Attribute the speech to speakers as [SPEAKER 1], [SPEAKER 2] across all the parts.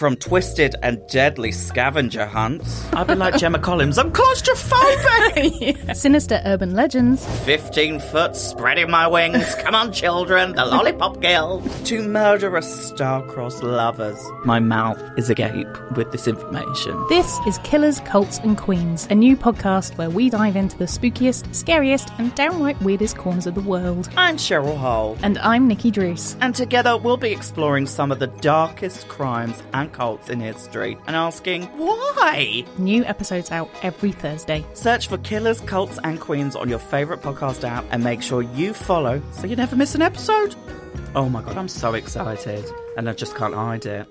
[SPEAKER 1] from twisted and deadly scavenger hunts. I'd be like Gemma Collins, I'm claustrophobic!
[SPEAKER 2] Sinister urban legends.
[SPEAKER 1] 15 foot spreading my wings, come on children, the Lollipop Guild. To murderous star-crossed lovers. My mouth is agape with this information.
[SPEAKER 2] This is Killers, Cults, and Queens, a new podcast where we dive into the spookiest, scariest, and downright weirdest corners of the world.
[SPEAKER 1] I'm Cheryl Hole.
[SPEAKER 2] And I'm Nikki Druce.
[SPEAKER 1] And together we'll be exploring some of the darkest crimes and cults in history and asking why.
[SPEAKER 2] New episodes out every Thursday.
[SPEAKER 1] Search for Killers, Cults, and Queens on your favourite podcast app and make sure you follow so you never miss an episode. Oh my god, I'm so excited and I just can't hide it.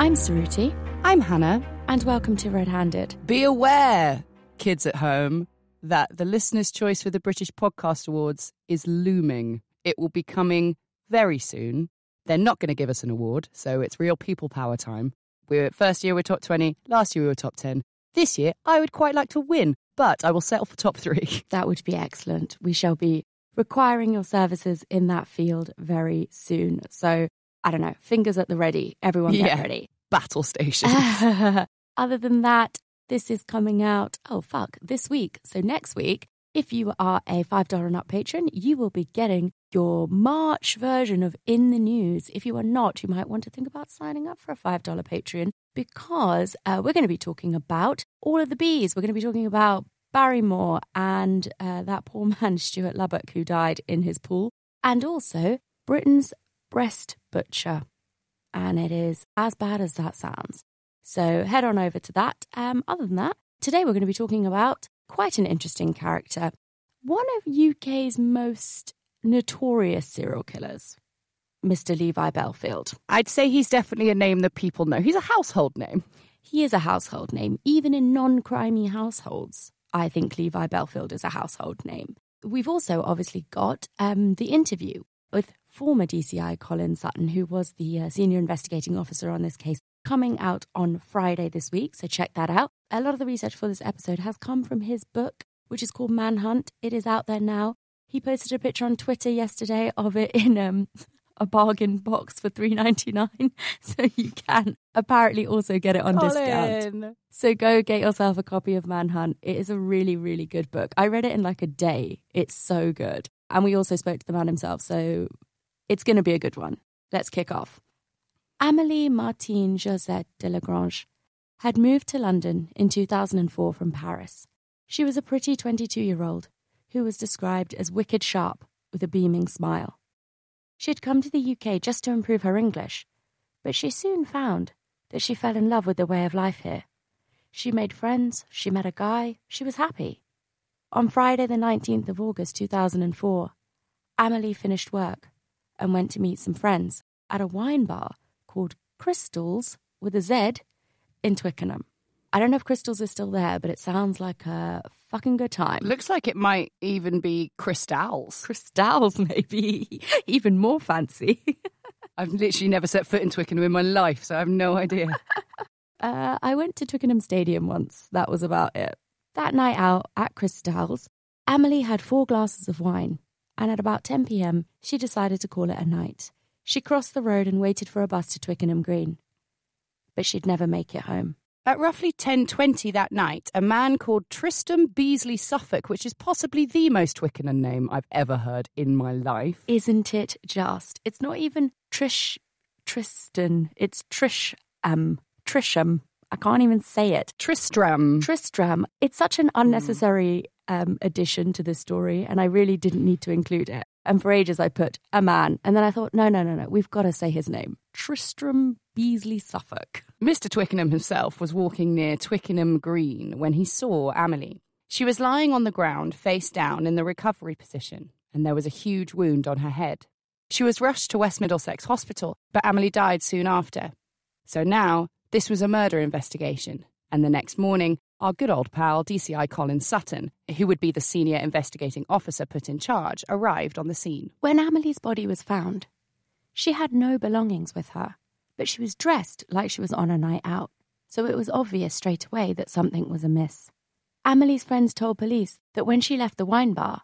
[SPEAKER 3] I'm Suruthi.
[SPEAKER 4] I'm Hannah.
[SPEAKER 3] And welcome to Red Handed.
[SPEAKER 4] Be aware, kids at home, that the listener's choice for the British Podcast Awards is looming. It will be coming very soon. They're not going to give us an award, so it's real people power time. We were first year we were top 20, last year we were top 10. This year I would quite like to win, but I will settle for top 3.
[SPEAKER 3] That would be excellent. We shall be requiring your services in that field very soon. So, I don't know, fingers at the ready. Everyone get
[SPEAKER 4] Yeah.
[SPEAKER 3] ready.
[SPEAKER 4] Battle stations.
[SPEAKER 3] Other than that, this is coming out, oh fuck, this week. So next week, if you are a $5 and up patron, you will be getting your March version of In the News. If you are not, you might want to think about signing up for a $5 Patreon because uh, we're going to be talking about all of the bees. We're going to be talking about Barrymore and uh, that poor man, Stuart Lubbock, who died in his pool, and also Britain's breast butcher and it is as bad as that sounds. So head on over to that. Um, other than that, today we're going to be talking about quite an interesting character, one of UK's most notorious serial killers, Mr. Levi Bellfield.
[SPEAKER 4] I'd say he's definitely a name that people know. He's a household name.
[SPEAKER 3] He is a household name, even in non-crimey households. I think Levi Bellfield is a household name. We've also obviously got um, the interview with former DCI Colin Sutton, who was the uh, senior investigating officer on this case, coming out on Friday this week. So check that out. A lot of the research for this episode has come from his book, which is called Manhunt. It is out there now. He posted a picture on Twitter yesterday of it in um, a bargain box for three ninety nine, so you can apparently also get it on discount. So go get yourself a copy of Manhunt. It is a really, really good book. I read it in like a day. It's so good. And we also spoke to the man himself, so it's going to be a good one. Let's kick off. Amélie Martine Josette de Lagrange had moved to London in 2004 from Paris. She was a pretty 22 year old who was described as wicked sharp with a beaming smile. She had come to the UK just to improve her English, but she soon found that she fell in love with the way of life here. She made friends, she met a guy, she was happy. On Friday, the 19th of August 2004, Amelie finished work and went to meet some friends at a wine bar called Crystals with a Z in Twickenham. I don't know if Crystals is still there, but it sounds like a fucking good time.
[SPEAKER 4] Looks like it might even be Crystals.
[SPEAKER 3] Crystals, maybe. Even more fancy.
[SPEAKER 4] I've literally never set foot in Twickenham in my life, so I have no idea.
[SPEAKER 3] Uh, I went to Twickenham Stadium once. That was about it. That night out at Crystals, Amelie had four glasses of wine, and at about 10 pm, she decided to call it a night. She crossed the road and waited for a bus to Twickenham Green. But she'd never make it home.
[SPEAKER 4] At roughly 10.20 that night, a man called Tristram Beasley Suffolk, which is possibly the most Twickenham name I've ever heard in my life.
[SPEAKER 3] Isn't it just? It's not even Trish, Tristan. It's Trish, um, Trisham. I can't even say it.
[SPEAKER 4] Tristram.
[SPEAKER 3] Tristram. It's such an unnecessary um, addition to this story, and I really didn't need to include it. And for ages, I put a man, and then I thought, no, no, no, no, we've got to say his name, Tristram Beasley Suffolk.
[SPEAKER 4] Mr. Twickenham himself was walking near Twickenham Green when he saw Amelie. She was lying on the ground, face down, in the recovery position, and there was a huge wound on her head. She was rushed to West Middlesex Hospital, but Amelie died soon after. So now, this was a murder investigation, and the next morning, our good old pal, DCI Colin Sutton, who would be the senior investigating officer put in charge, arrived on the scene.
[SPEAKER 3] When Amelie's body was found, she had no belongings with her, but she was dressed like she was on a night out, so it was obvious straight away that something was amiss. Amelie's friends told police that when she left the wine bar,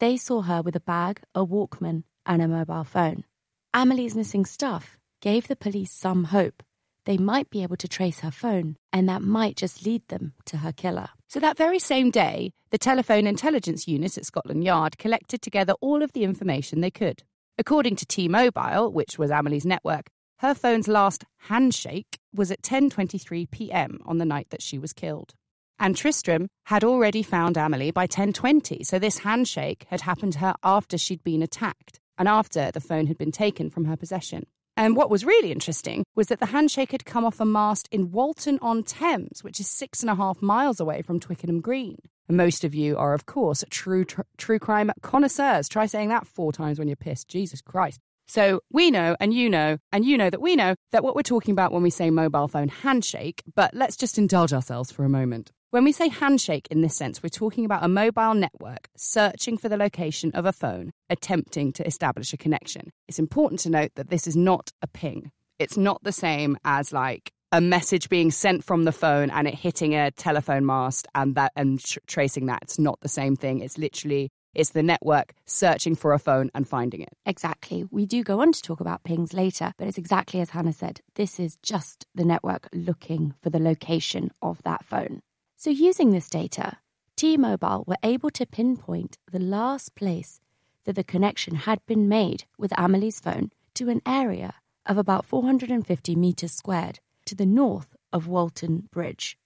[SPEAKER 3] they saw her with a bag, a Walkman, and a mobile phone. Amelie's missing stuff gave the police some hope they might be able to trace her phone, and that might just lead them to her killer.
[SPEAKER 4] So, that very same day, the Telephone Intelligence Unit at Scotland Yard collected together all of the information they could. According to T Mobile, which was Amelie's network, her phone's last handshake was at 10:23 p.m. on the night that she was killed. And Tristram had already found Amelie by 10:20, so this handshake had happened to her after she'd been attacked and after the phone had been taken from her possession. And what was really interesting was that the handshake had come off a mast in Walton on Thames, which is six and a half miles away from Twickenham Green. And most of you are, of course, true tr- true crime connoisseurs. Try saying that four times when you're pissed. Jesus Christ. So we know, and you know, and you know that we know that what we're talking about when we say mobile phone handshake, but let's just indulge ourselves for a moment. When we say handshake in this sense, we're talking about a mobile network searching for the location of a phone, attempting to establish a connection. It's important to note that this is not a ping. It's not the same as like a message being sent from the phone and it hitting a telephone mast and that and tr- tracing that. It's not the same thing. It's literally it's the network searching for a phone and finding it.
[SPEAKER 3] Exactly. We do go on to talk about pings later, but it's exactly as Hannah said. This is just the network looking for the location of that phone. So, using this data, T Mobile were able to pinpoint the last place that the connection had been made with Amelie's phone to an area of about 450 metres squared to the north of Walton Bridge.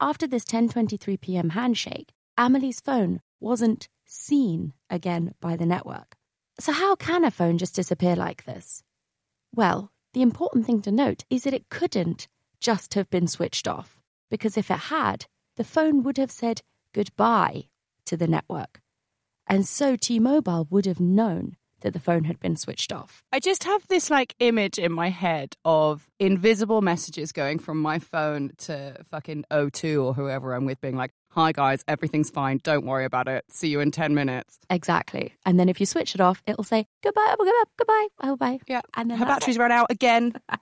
[SPEAKER 3] After this 10:23 p.m. handshake, Amelie's phone wasn't seen again by the network. So how can a phone just disappear like this? Well, the important thing to note is that it couldn't just have been switched off because if it had, the phone would have said goodbye to the network. And so T Mobile would have known that the phone had been switched off.
[SPEAKER 4] I just have this like image in my head of invisible messages going from my phone to fucking O2 or whoever I'm with being like, Hi guys, everything's fine. Don't worry about it. See you in 10 minutes.
[SPEAKER 3] Exactly. And then if you switch it off, it'll say goodbye, goodbye, goodbye, oh bye.
[SPEAKER 4] Yeah.
[SPEAKER 3] And then
[SPEAKER 4] her
[SPEAKER 3] that's
[SPEAKER 4] batteries
[SPEAKER 3] it.
[SPEAKER 4] run out again.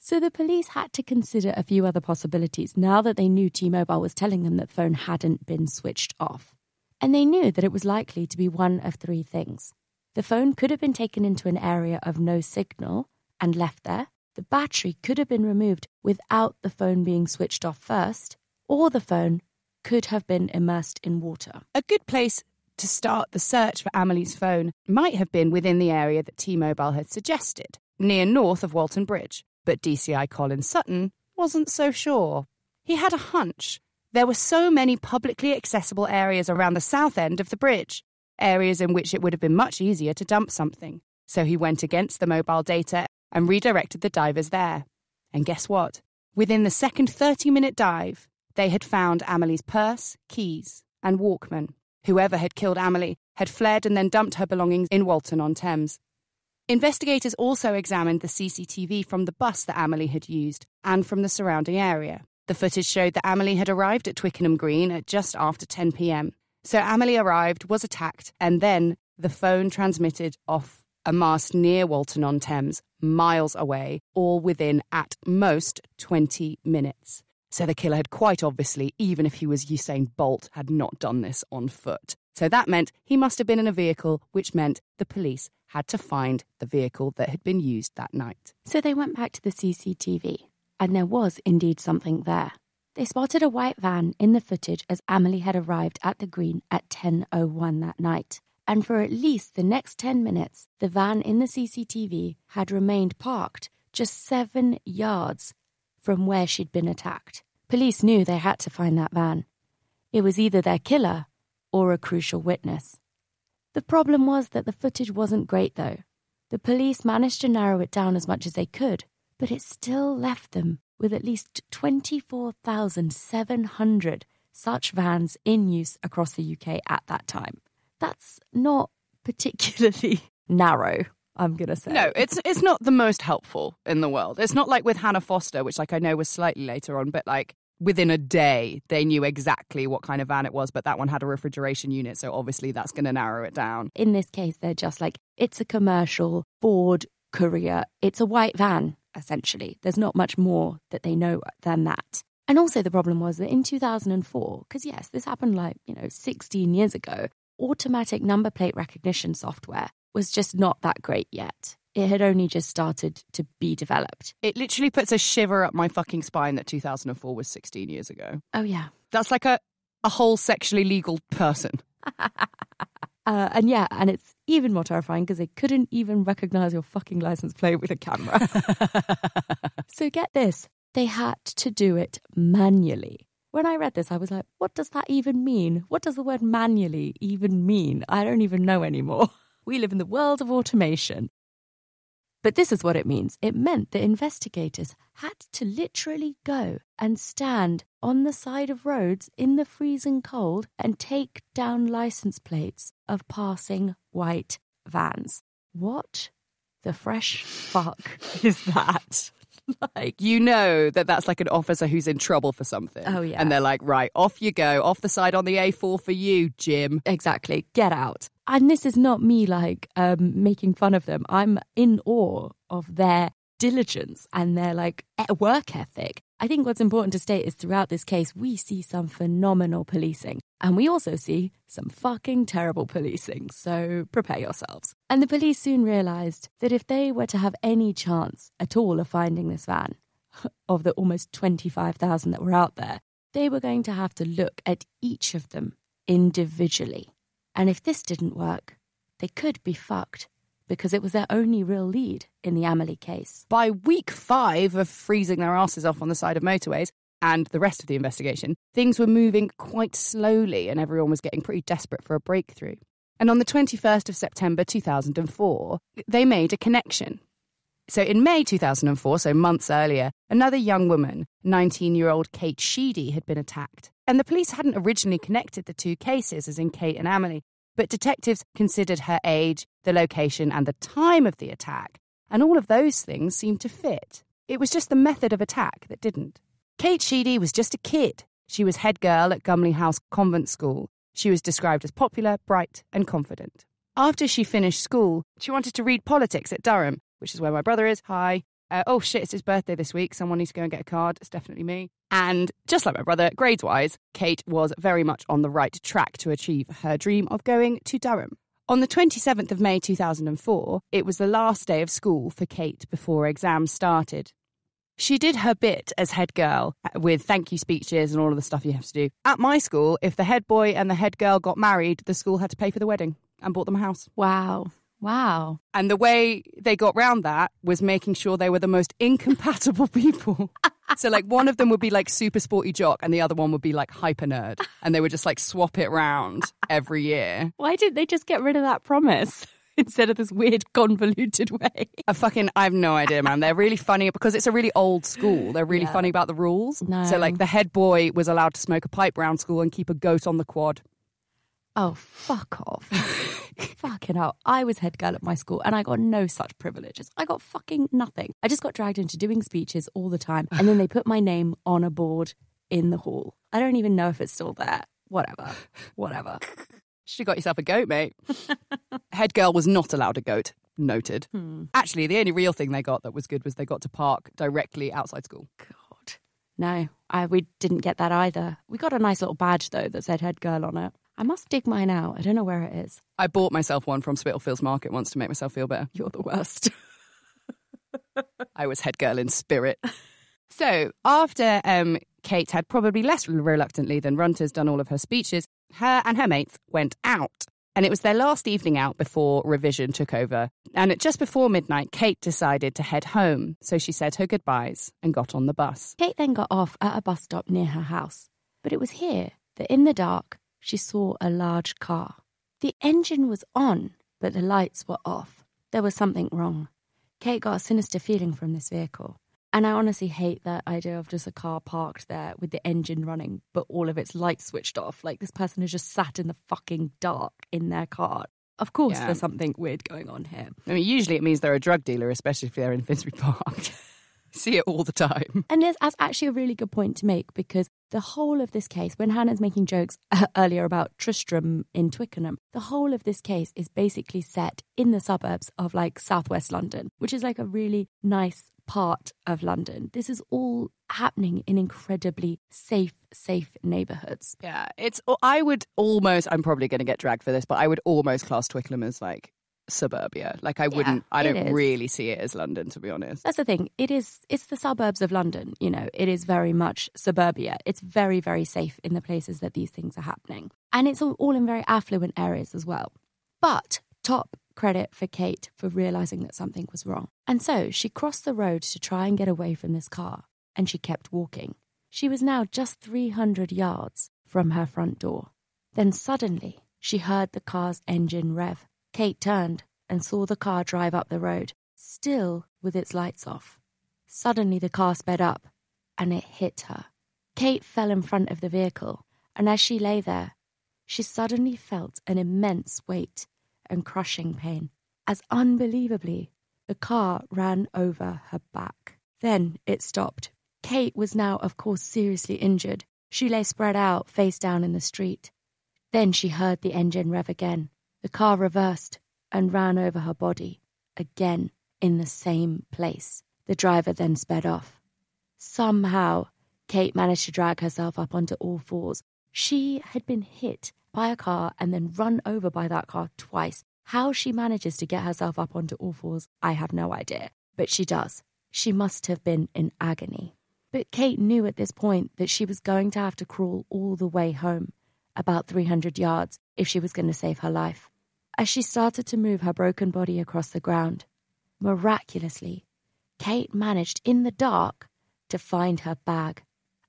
[SPEAKER 3] So the police had to consider a few other possibilities now that they knew T Mobile was telling them that phone hadn't been switched off. And they knew that it was likely to be one of three things. The phone could have been taken into an area of no signal and left there. The battery could have been removed without the phone being switched off first, or the phone could have been immersed in water.
[SPEAKER 4] A good place to start the search for Amelie's phone might have been within the area that T Mobile had suggested, near north of Walton Bridge. But DCI Colin Sutton wasn't so sure. He had a hunch. There were so many publicly accessible areas around the south end of the bridge, areas in which it would have been much easier to dump something. So he went against the mobile data and redirected the divers there. And guess what? Within the second 30 minute dive, they had found Amelie's purse, keys, and Walkman. Whoever had killed Amelie had fled and then dumped her belongings in Walton on Thames. Investigators also examined the CCTV from the bus that Amelie had used and from the surrounding area. The footage showed that Amelie had arrived at Twickenham Green at just after 10 pm. So Amelie arrived, was attacked, and then the phone transmitted off a mast near Walton on Thames, miles away, all within at most 20 minutes. So the killer had quite obviously, even if he was Usain Bolt, had not done this on foot. So that meant he must have been in a vehicle, which meant the police had to find the vehicle that had been used that night.
[SPEAKER 3] So they went back to the CCTV, and there was indeed something there. They spotted a white van in the footage as Amelie had arrived at the green at 10:01 that night. And for at least the next 10 minutes, the van in the CCTV had remained parked just 7 yards from where she'd been attacked. Police knew they had to find that van. It was either their killer or a crucial witness. The problem was that the footage wasn't great, though. The police managed to narrow it down as much as they could, but it still left them with at least 24,700 such vans in use across the UK at that time. That's not particularly narrow, I'm to say.
[SPEAKER 4] No, it's it's not the most helpful in the world. It's not like with Hannah Foster, which like I know was slightly later on, but like within a day they knew exactly what kind of van it was, but that one had a refrigeration unit, so obviously that's going to narrow it down.
[SPEAKER 3] In this case, they're just like, it's a commercial Ford Courier. It's a white van, essentially. There's not much more that they know than that. And also, the problem was that in 2004, because yes, this happened like, you know, 16 years ago, automatic number plate recognition software was just not that great yet. It had only just started to be developed.
[SPEAKER 4] It literally puts a shiver up my fucking spine that 2004 was 16 years ago.
[SPEAKER 3] Oh, yeah.
[SPEAKER 4] That's like a, a whole sexually legal person.
[SPEAKER 3] Uh, and yeah, and it's even more terrifying because they couldn't even recognize your fucking license plate with a camera. so get this they had to do it manually. When I read this, I was like, what does that even mean? What does the word manually even mean? I don't even know anymore. We live in the world of automation. But this is what it means it meant that investigators had to literally go and stand on the side of roads in the freezing cold and take down license plates of passing white vans. What the fresh fuck is that? like,
[SPEAKER 4] You know that that's like an officer who's in trouble for something.
[SPEAKER 3] Oh, yeah.
[SPEAKER 4] And they're like, right, off you go, off the side on the A4 for you, Jim.
[SPEAKER 3] exactly, get out. And this is not me like um, making fun of them. I'm in awe of their diligence and their like work ethic. I think what's important to state is throughout this case, we see some phenomenal policing and we also see some fucking terrible policing. So prepare yourselves. And the police soon realized that if they were to have any chance at all of finding this van, of the almost 25,000 that were out there, they were going to have to look at each of them individually. And if this didn't work, they could be fucked because it was their only real lead in the Amelie case.
[SPEAKER 4] By week five of freezing their asses off on the side of motorways and the rest of the investigation, things were moving quite slowly and everyone was getting pretty desperate for a breakthrough. And on the 21st of September 2004, they made a connection. So in May 2004, so months earlier, another young woman, 19 year old Kate Sheedy, had been attacked. And the police hadn't originally connected the two cases, as in Kate and Amelie, but detectives considered her age, the location, and the time of the attack, and all of those things seemed to fit. It was just the method of attack that didn't. Kate Sheedy was just a kid. She was head girl at Gumley House Convent School. She was described as popular, bright, and confident. After she finished school, she wanted to read politics at Durham, which is where my brother is. Hi. Uh, oh shit, it's his birthday this week. Someone needs to go and get a card. It's definitely me. And just like my brother, grades wise, Kate was very much on the right track to achieve her dream of going to Durham. On the 27th of May 2004, it was the last day of school for Kate before exams started. She did her bit as head girl uh, with thank you speeches and all of the stuff you have to do. At my school, if the head boy and the head girl got married, the school had to pay for the wedding and bought them a house.
[SPEAKER 3] Wow. Wow.
[SPEAKER 4] And the way they got round that was making sure they were the most incompatible people. so, like, one of them would be like super sporty jock, and the other one would be like hyper nerd. And they would just like swap it round every year.
[SPEAKER 3] Why didn't they just get rid of that promise instead of this weird convoluted way?
[SPEAKER 4] I fucking, I have no idea, man. They're really funny because it's a really old school. They're really
[SPEAKER 3] Yeah.
[SPEAKER 4] funny about the rules.
[SPEAKER 3] No.
[SPEAKER 4] So, like, the head boy was allowed to smoke a pipe round school and keep a goat on the quad.
[SPEAKER 3] Oh, fuck off. fucking hell. I was head girl at my school and I got no such privileges. I got fucking nothing. I just got dragged into doing speeches all the time. And then they put my name on a board in the hall. I don't even know if it's still there. Whatever. Whatever.
[SPEAKER 4] Should have got yourself a goat, mate. Head girl was not allowed a goat. Noted. Hmm. Actually, the only real thing they got that was good was they got to park directly outside school.
[SPEAKER 3] God. No, I, we didn't get that either. We got a nice little badge though that said head girl on it. I must dig mine out. I don't know where it is.
[SPEAKER 4] I bought myself one from Spitalfields Market once to make myself feel better.
[SPEAKER 3] You're the worst.
[SPEAKER 4] I was head girl in spirit. So after um, Kate had probably less reluctantly than Runter's done all of her speeches, her and her mates went out. And it was their last evening out before revision took over. And at just before midnight, Kate decided to head home. So she said her goodbyes and got on the bus.
[SPEAKER 3] Kate then got off at a bus stop near her house, but it was here that in the dark she saw a large car. The engine was on, but the lights were off. There was something wrong. Kate got a sinister feeling from this vehicle. And I honestly hate that idea of just a car parked there with the engine running, but all of its lights switched off. Like this person has just sat in the fucking dark in their car. Of course,
[SPEAKER 4] Yeah.
[SPEAKER 3] there's something weird going on here.
[SPEAKER 4] I mean, usually it means they're a drug dealer, especially if they're in Finsbury Park. See it all the time.
[SPEAKER 3] And that's actually a really good point to make because the whole of this case, when Hannah's making jokes earlier about Tristram in Twickenham, the whole of this case is basically set in the suburbs of like southwest London, which is like a really nice part of London. This is all happening in incredibly safe, safe neighborhoods.
[SPEAKER 4] Yeah, it's. I would almost. I'm probably going to get dragged for this, but I would almost class Twickenham as like suburbia. Like I wouldn't. I don't
[SPEAKER 3] is.
[SPEAKER 4] really see it as London, to be honest.
[SPEAKER 3] That's the thing. It is it's the suburbs of London, you know. It is very much suburbia. It's very very safe in the places that these things are happening. And it's all, all in very affluent areas as well. But top credit for Kate for realizing that something was wrong. And so she crossed the road to try and get away from this car, and she kept walking. She was now just 300 yards from her front door. Then suddenly, she heard the car's engine rev. Kate turned and saw the car drive up the road, still with its lights off. Suddenly, the car sped up and it hit her. Kate fell in front of the vehicle, and as she lay there, she suddenly felt an immense weight and crushing pain, as unbelievably, the car ran over her back. Then it stopped. Kate was now, of course, seriously injured. She lay spread out, face down in the street. Then she heard the engine rev again. The car reversed and ran over her body, again in the same place. The driver then sped off. Somehow, Kate managed to drag herself up onto all fours. She had been hit by a car and then run over by that car twice. How she manages to get herself up onto all fours, I have no idea. But she does. She must have been in agony. But Kate knew at this point that she was going to have to crawl all the way home, about 300 yards, if she was going to save her life. As she started to move her broken body across the ground, miraculously, Kate managed in the dark to find her bag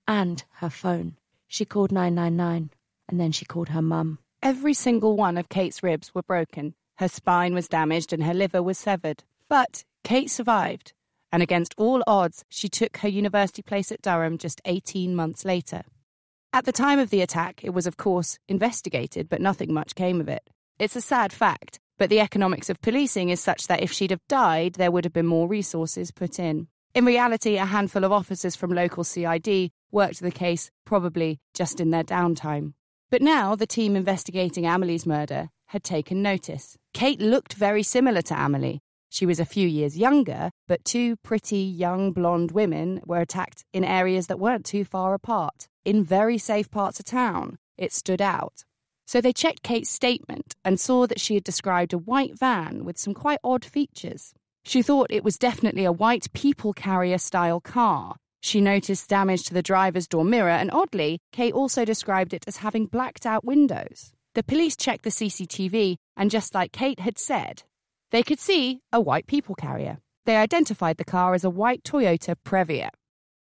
[SPEAKER 3] and her phone. She called 999 and then she called her mum.
[SPEAKER 4] Every single one of Kate's ribs were broken. Her spine was damaged and her liver was severed. But Kate survived, and against all odds, she took her university place at Durham just 18 months later. At the time of the attack, it was, of course, investigated, but nothing much came of it. It's a sad fact, but the economics of policing is such that if she'd have died, there would have been more resources put in. In reality, a handful of officers from local CID worked the case probably just in their downtime. But now the team investigating Amelie's murder had taken notice. Kate looked very similar to Amelie. She was a few years younger, but two pretty young blonde women were attacked in areas that weren't too far apart, in very safe parts of town. It stood out. So they checked Kate's statement and saw that she had described a white van with some quite odd features. She thought it was definitely a white people carrier style car. She noticed damage to the driver's door mirror, and oddly, Kate also described it as having blacked out windows. The police checked the CCTV, and just like Kate had said, they could see a white people carrier. They identified the car as a white Toyota Previa.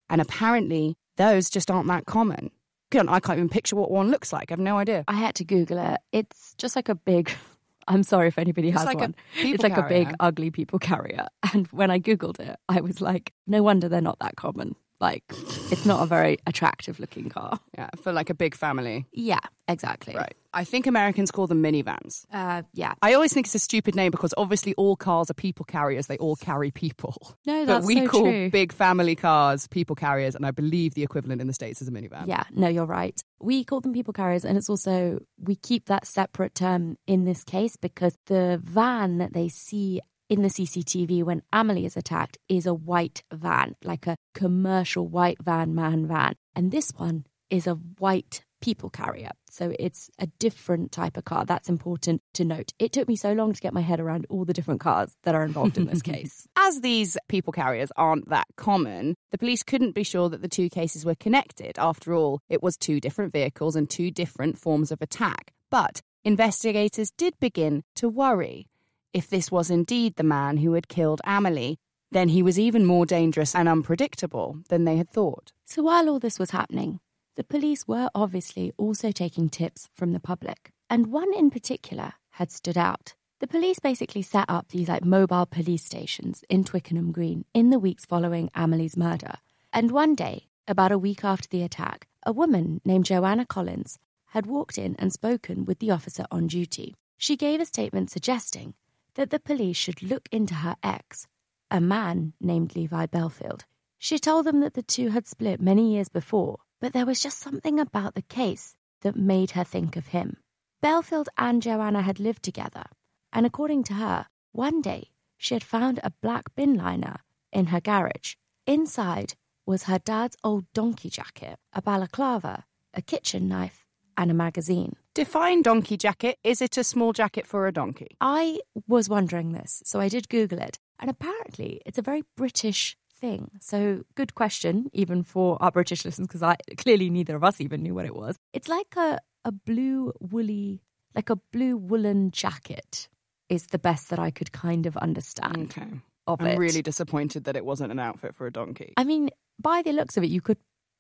[SPEAKER 4] And apparently, those just aren't that common. I can't even picture what one looks like. I have no idea.
[SPEAKER 3] I had to Google it. It's just like a big. I'm sorry if anybody has
[SPEAKER 4] like
[SPEAKER 3] one. It's like a big, ugly people carrier. And when I Googled it, I was like, no wonder they're not that common. Like, it's not a very attractive looking car.
[SPEAKER 4] Yeah, for like a big family.
[SPEAKER 3] Yeah, exactly.
[SPEAKER 4] Right. I think Americans call them minivans.
[SPEAKER 3] Uh, yeah.
[SPEAKER 4] I always think it's a stupid name because obviously all cars are people carriers. They all carry people.
[SPEAKER 3] No,
[SPEAKER 4] but
[SPEAKER 3] that's
[SPEAKER 4] we
[SPEAKER 3] so we
[SPEAKER 4] call
[SPEAKER 3] true.
[SPEAKER 4] big family cars people carriers, and I believe the equivalent in the States is a minivan.
[SPEAKER 3] Yeah, no, you're right. We call them people carriers, and it's also, we keep that separate term in this case because the van that they see in the CCTV when Amelie is attacked is a white van, like a commercial white van, man van. And this one is a white people carrier. So it's a different type of car. That's important to note. It took me so long to get my head around all the different cars that are involved in this case.
[SPEAKER 4] As these people carriers aren't that common, the police couldn't be sure that the two cases were connected. After all, it was two different vehicles and two different forms of attack. But investigators did begin to worry. If this was indeed the man who had killed Amelie, then he was even more dangerous and unpredictable than they had thought.
[SPEAKER 3] So while all this was happening, the police were obviously also taking tips from the public. And one in particular had stood out. The police basically set up these like mobile police stations in Twickenham Green in the weeks following Amelie's murder. And one day, about a week after the attack, a woman named Joanna Collins had walked in and spoken with the officer on duty. She gave a statement suggesting that the police should look into her ex, a man named Levi Bellfield. She told them that the two had split many years before, but there was just something about the case that made her think of him. Bellfield and Joanna had lived together, and according to her, one day she had found a black bin liner in her garage. Inside was her dad's old donkey jacket, a balaclava, a kitchen knife, and a magazine.
[SPEAKER 4] Define donkey jacket. Is it a small jacket for a donkey?
[SPEAKER 3] I was wondering this, so I did Google it, and apparently it's a very British thing. So, good question, even for our British listeners, because I clearly neither of us even knew what it was. It's like a, a blue woolly, like a blue woolen jacket, is the best that I could kind of understand
[SPEAKER 4] Okay.
[SPEAKER 3] of
[SPEAKER 4] I'm
[SPEAKER 3] it.
[SPEAKER 4] really disappointed that it wasn't an outfit for a donkey.
[SPEAKER 3] I mean, by the looks of it, you could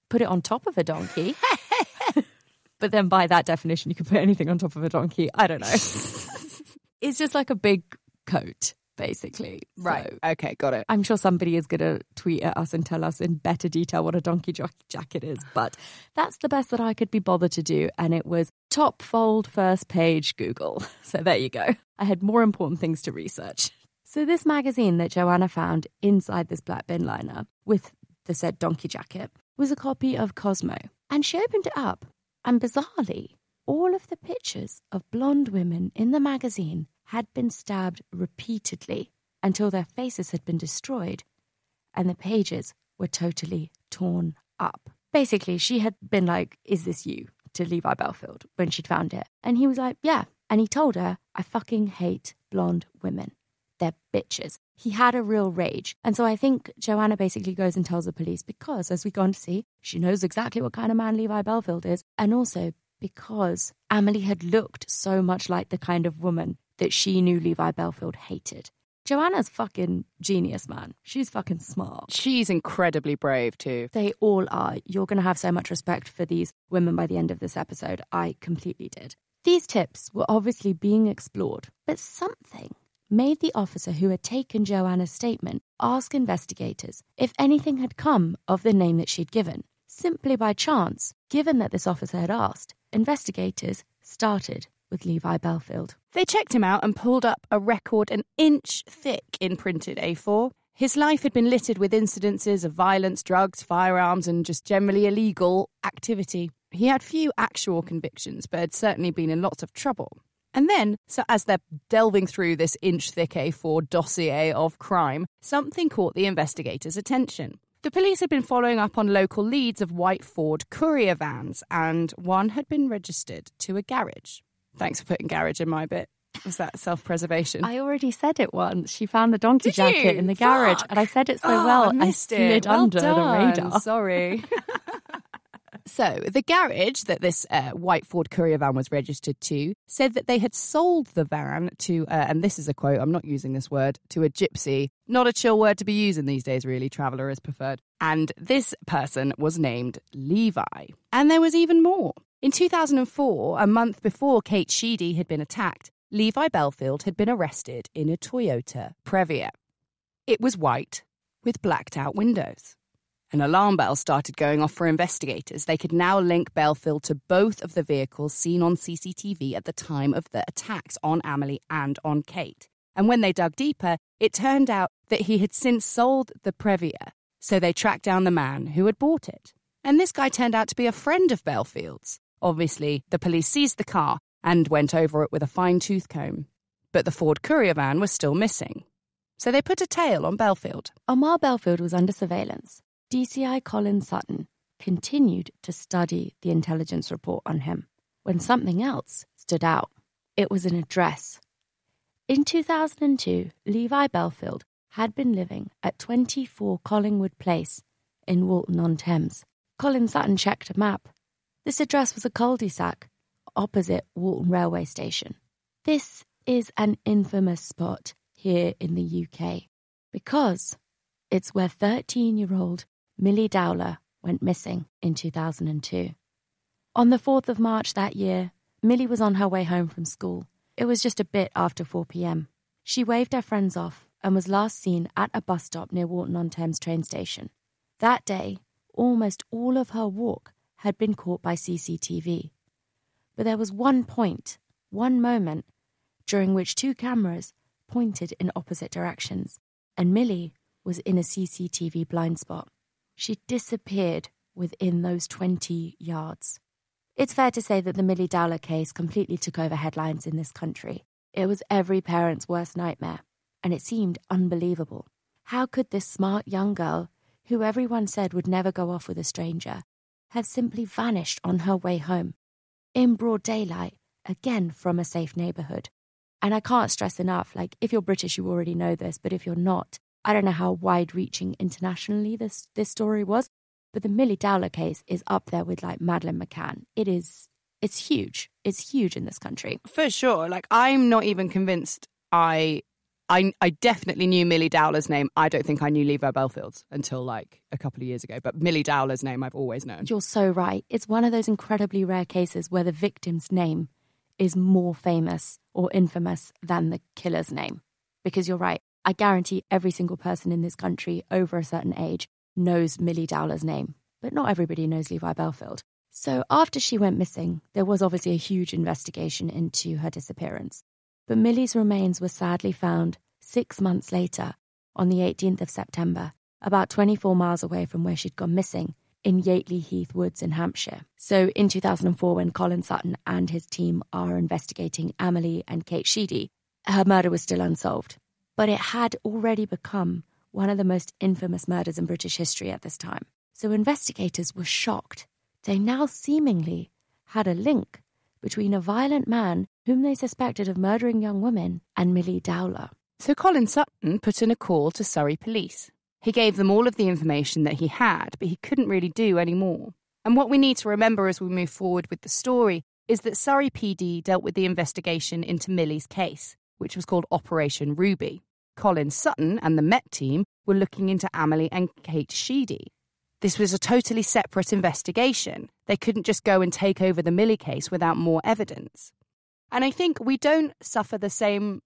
[SPEAKER 3] put it on top of a donkey. but then by that definition, you could put anything on top of a donkey. I don't know. it's just like a big coat, basically. So
[SPEAKER 4] Okay, got it.
[SPEAKER 3] I'm sure somebody is going to tweet at us and tell us in better detail what a donkey jo- jacket is, but that's the best that I could be bothered to do. And it was top fold first page Google. So there you go. I had more important things to research. So, this magazine that Joanna found inside this black bin liner with the said donkey jacket was a copy of Cosmo. And she opened it up, and bizarrely, all of the pictures of blonde women in the magazine had been stabbed repeatedly until their faces had been destroyed and the pages were totally torn up. Basically, she had been like, Is this you? to Levi Bellfield when she'd found it. And he was like, Yeah. And he told her, I fucking hate blonde women. They're bitches. He had a real rage. And so I think Joanna basically goes and tells the police because, as we go on to see, she knows exactly what kind of man Levi Bellfield is. And also because Amelie had looked so much like the kind of woman that she knew Levi Bellfield hated. Joanna's fucking genius, man. She's fucking smart.
[SPEAKER 4] She's incredibly brave too.
[SPEAKER 3] They all are. You're going to have so much respect for these women by the end of this episode. I completely did. These tips were obviously being explored, but something made the officer who had taken Joanna's statement ask investigators if anything had come of the name that she'd given. Simply by chance, given that this officer had asked, investigators started with Levi Bellfield.
[SPEAKER 4] They checked him out and pulled up a record an inch thick in printed A4. His life had been littered with incidences of violence, drugs, firearms, and just generally illegal activity. He had few actual convictions, but had certainly been in lots of trouble. And then, so as they're delving through this inch thick A4 dossier of crime, something caught the investigators' attention. The police had been following up on local leads of white Ford courier vans, and one had been registered to a garage. Thanks for putting garage in my bit. Was that self preservation?
[SPEAKER 3] I already said it once. She found the donkey
[SPEAKER 4] Did
[SPEAKER 3] jacket
[SPEAKER 4] you?
[SPEAKER 3] in the garage,
[SPEAKER 4] Fuck.
[SPEAKER 3] and I said it so
[SPEAKER 4] Oh,
[SPEAKER 3] well. I,
[SPEAKER 4] missed
[SPEAKER 3] slid
[SPEAKER 4] it.
[SPEAKER 3] Under
[SPEAKER 4] done.
[SPEAKER 3] the radar.
[SPEAKER 4] Sorry. so, the garage that this uh, white Ford courier van was registered to said that they had sold the van to, uh, and this is a quote, I'm not using this word, to a gypsy. Not a chill word to be using these days, really. Traveller is preferred. And this person was named Levi. And there was even more. In 2004, a month before Kate Sheedy had been attacked, Levi Bellfield had been arrested in a Toyota Previa. It was white with blacked out windows. An alarm bell started going off for investigators. They could now link Bellfield to both of the vehicles seen on CCTV at the time of the attacks on Amelie and on Kate. And when they dug deeper, it turned out that he had since sold the Previa. So they tracked down the man who had bought it. And this guy turned out to be a friend of Bellfield's. Obviously, the police seized the car and went over it with a fine tooth comb. But the Ford courier van was still missing. So they put a tail on Bellfield.
[SPEAKER 3] Omar Bellfield was under surveillance. DCI Colin Sutton continued to study the intelligence report on him when something else stood out. It was an address. In 2002, Levi Bellfield had been living at 24 Collingwood Place in Walton on Thames. Colin Sutton checked a map. This address was a cul de sac opposite Walton Railway Station. This is an infamous spot here in the UK because it's where 13 year old Milly Dowler went missing in 2002. On the 4th of March that year, Milly was on her way home from school. It was just a bit after 4 pm. She waved her friends off and was last seen at a bus stop near Walton on Thames train station. That day, almost all of her walk had been caught by CCTV. But there was one point, one moment, during which two cameras pointed in opposite directions, and Milly was in a CCTV blind spot. She disappeared within those 20 yards. It's fair to say that the Milly Dowler case completely took over headlines in this country. It was every parent's worst nightmare, and it seemed unbelievable. How could this smart young girl, who everyone said would never go off with a stranger, have simply vanished on her way home? In broad daylight, again from a safe neighborhood. And I can't stress enough like, if you're British, you already know this, but if you're not, I don't know how wide reaching internationally this, this story was, but the Milly Dowler case is up there with like Madeleine McCann. It is, it's huge. It's huge in this country.
[SPEAKER 4] For sure. Like, I'm not even convinced I. I, I definitely knew Milly Dowler's name. I don't think I knew Levi Bellfield's until like a couple of years ago. But Milly Dowler's name I've always known.
[SPEAKER 3] You're so right. It's one of those incredibly rare cases where the victim's name is more famous or infamous than the killer's name. Because you're right. I guarantee every single person in this country over a certain age knows Milly Dowler's name, but not everybody knows Levi Bellfield. So after she went missing, there was obviously a huge investigation into her disappearance. But Milly's remains were sadly found six months later, on the 18th of September, about 24 miles away from where she'd gone missing, in Yateley Heath Woods in Hampshire. So in 2004, when Colin Sutton and his team are investigating Amelie and Kate Sheedy, her murder was still unsolved. But it had already become one of the most infamous murders in British history at this time. So investigators were shocked. They now seemingly had a link between a violent man whom they suspected of murdering young women and Milly Dowler.
[SPEAKER 4] So Colin Sutton put in a call to Surrey Police. He gave them all of the information that he had, but he couldn't really do any more. And what we need to remember as we move forward with the story is that Surrey PD dealt with the investigation into Milly's case, which was called Operation Ruby. Colin Sutton and the Met team were looking into Amelie and Kate Sheedy. This was a totally separate investigation. They couldn't just go and take over the Milly case without more evidence. And I think we don't suffer the same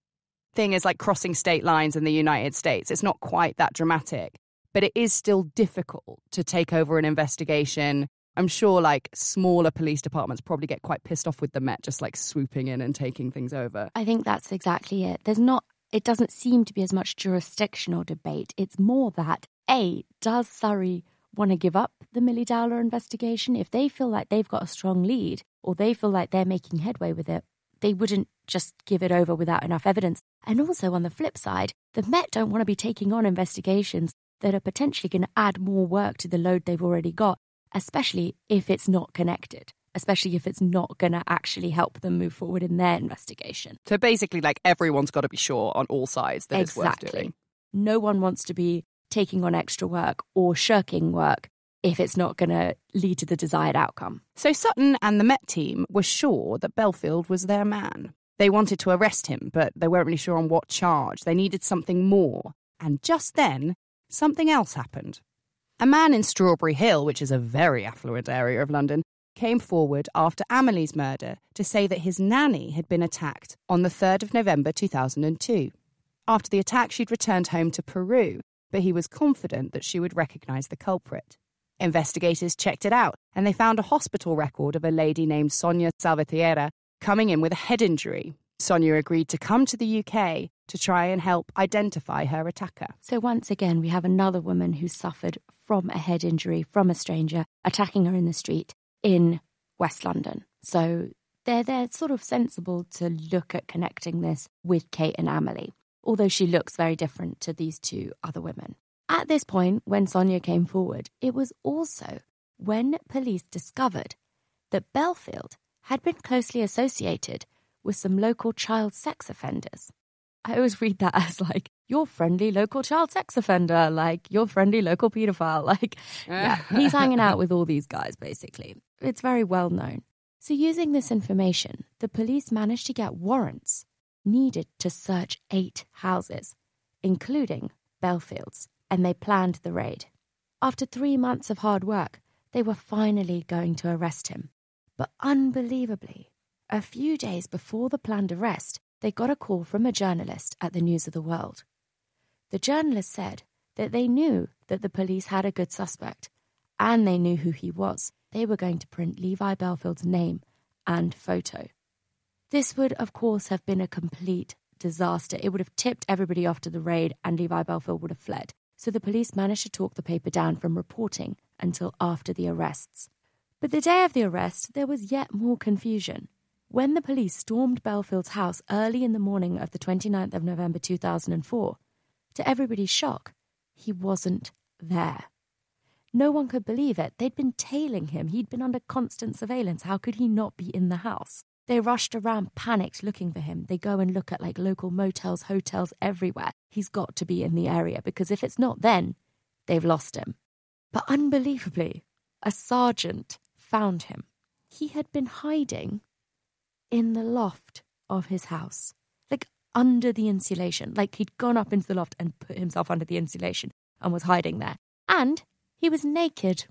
[SPEAKER 4] thing as like crossing state lines in the United States. It's not quite that dramatic, but it is still difficult to take over an investigation. I'm sure like smaller police departments probably get quite pissed off with the Met just like swooping in and taking things over.
[SPEAKER 3] I think that's exactly it. There's not, it doesn't seem to be as much jurisdictional debate. It's more that, A, does Surrey want to give up the Milly Dowler investigation? If they feel like they've got a strong lead or they feel like they're making headway with it, they wouldn't just give it over without enough evidence. And also on the flip side, the Met don't want to be taking on investigations that are potentially going to add more work to the load they've already got, especially if it's not connected, especially if it's not going to actually help them move forward in their investigation.
[SPEAKER 4] So basically, like everyone's got to be sure on all sides that
[SPEAKER 3] exactly.
[SPEAKER 4] it's worth doing.
[SPEAKER 3] No one wants to be taking on extra work or shirking work if it's not going to lead to the desired outcome.
[SPEAKER 4] So Sutton and the Met team were sure that Bellfield was their man. They wanted to arrest him, but they weren't really sure on what charge. They needed something more. And just then, something else happened. A man in Strawberry Hill, which is a very affluent area of London, came forward after Amelie's murder to say that his nanny had been attacked on the 3rd of November 2002. After the attack, she'd returned home to Peru, but he was confident that she would recognise the culprit. Investigators checked it out, and they found a hospital record of a lady named Sonia Salvatierra coming in with a head injury. Sonia agreed to come to the UK to try and help identify her attacker.
[SPEAKER 3] So, once again, we have another woman who suffered from a head injury from a stranger attacking her in the street in West London. So, they're, they're sort of sensible to look at connecting this with Kate and Amelie, although she looks very different to these two other women. At this point, when Sonia came forward, it was also when police discovered that Bellfield had been closely associated with some local child sex offenders. I always read that as like your friendly local child sex offender, like your friendly local pedophile. Like, yeah, he's hanging out with all these guys, basically. It's very well known. So, using this information, the police managed to get warrants needed to search eight houses, including Bellfield's, and they planned the raid. After three months of hard work, they were finally going to arrest him. But unbelievably, a few days before the planned arrest, they got a call from a journalist at the News of the World. The journalist said that they knew that the police had a good suspect and they knew who he was. They were going to print Levi Bellfield's name and photo. This would, of course, have been a complete disaster. It would have tipped everybody off to the raid and Levi Bellfield would have fled. So the police managed to talk the paper down from reporting until after the arrests. But the day of the arrest, there was yet more confusion. When the police stormed Bellfield's house early in the morning of the 29th of November 2004, to everybody's shock, he wasn't there. No one could believe it. They'd been tailing him. He'd been under constant surveillance. How could he not be in the house? They rushed around, panicked, looking for him. They go and look at like local motels, hotels everywhere. He's got to be in the area because if it's not then, they've lost him. But unbelievably, a sergeant found him. He had been hiding in the loft of his house, like under the insulation. Like he'd gone up into the loft and put himself under the insulation and was hiding there. And he was naked.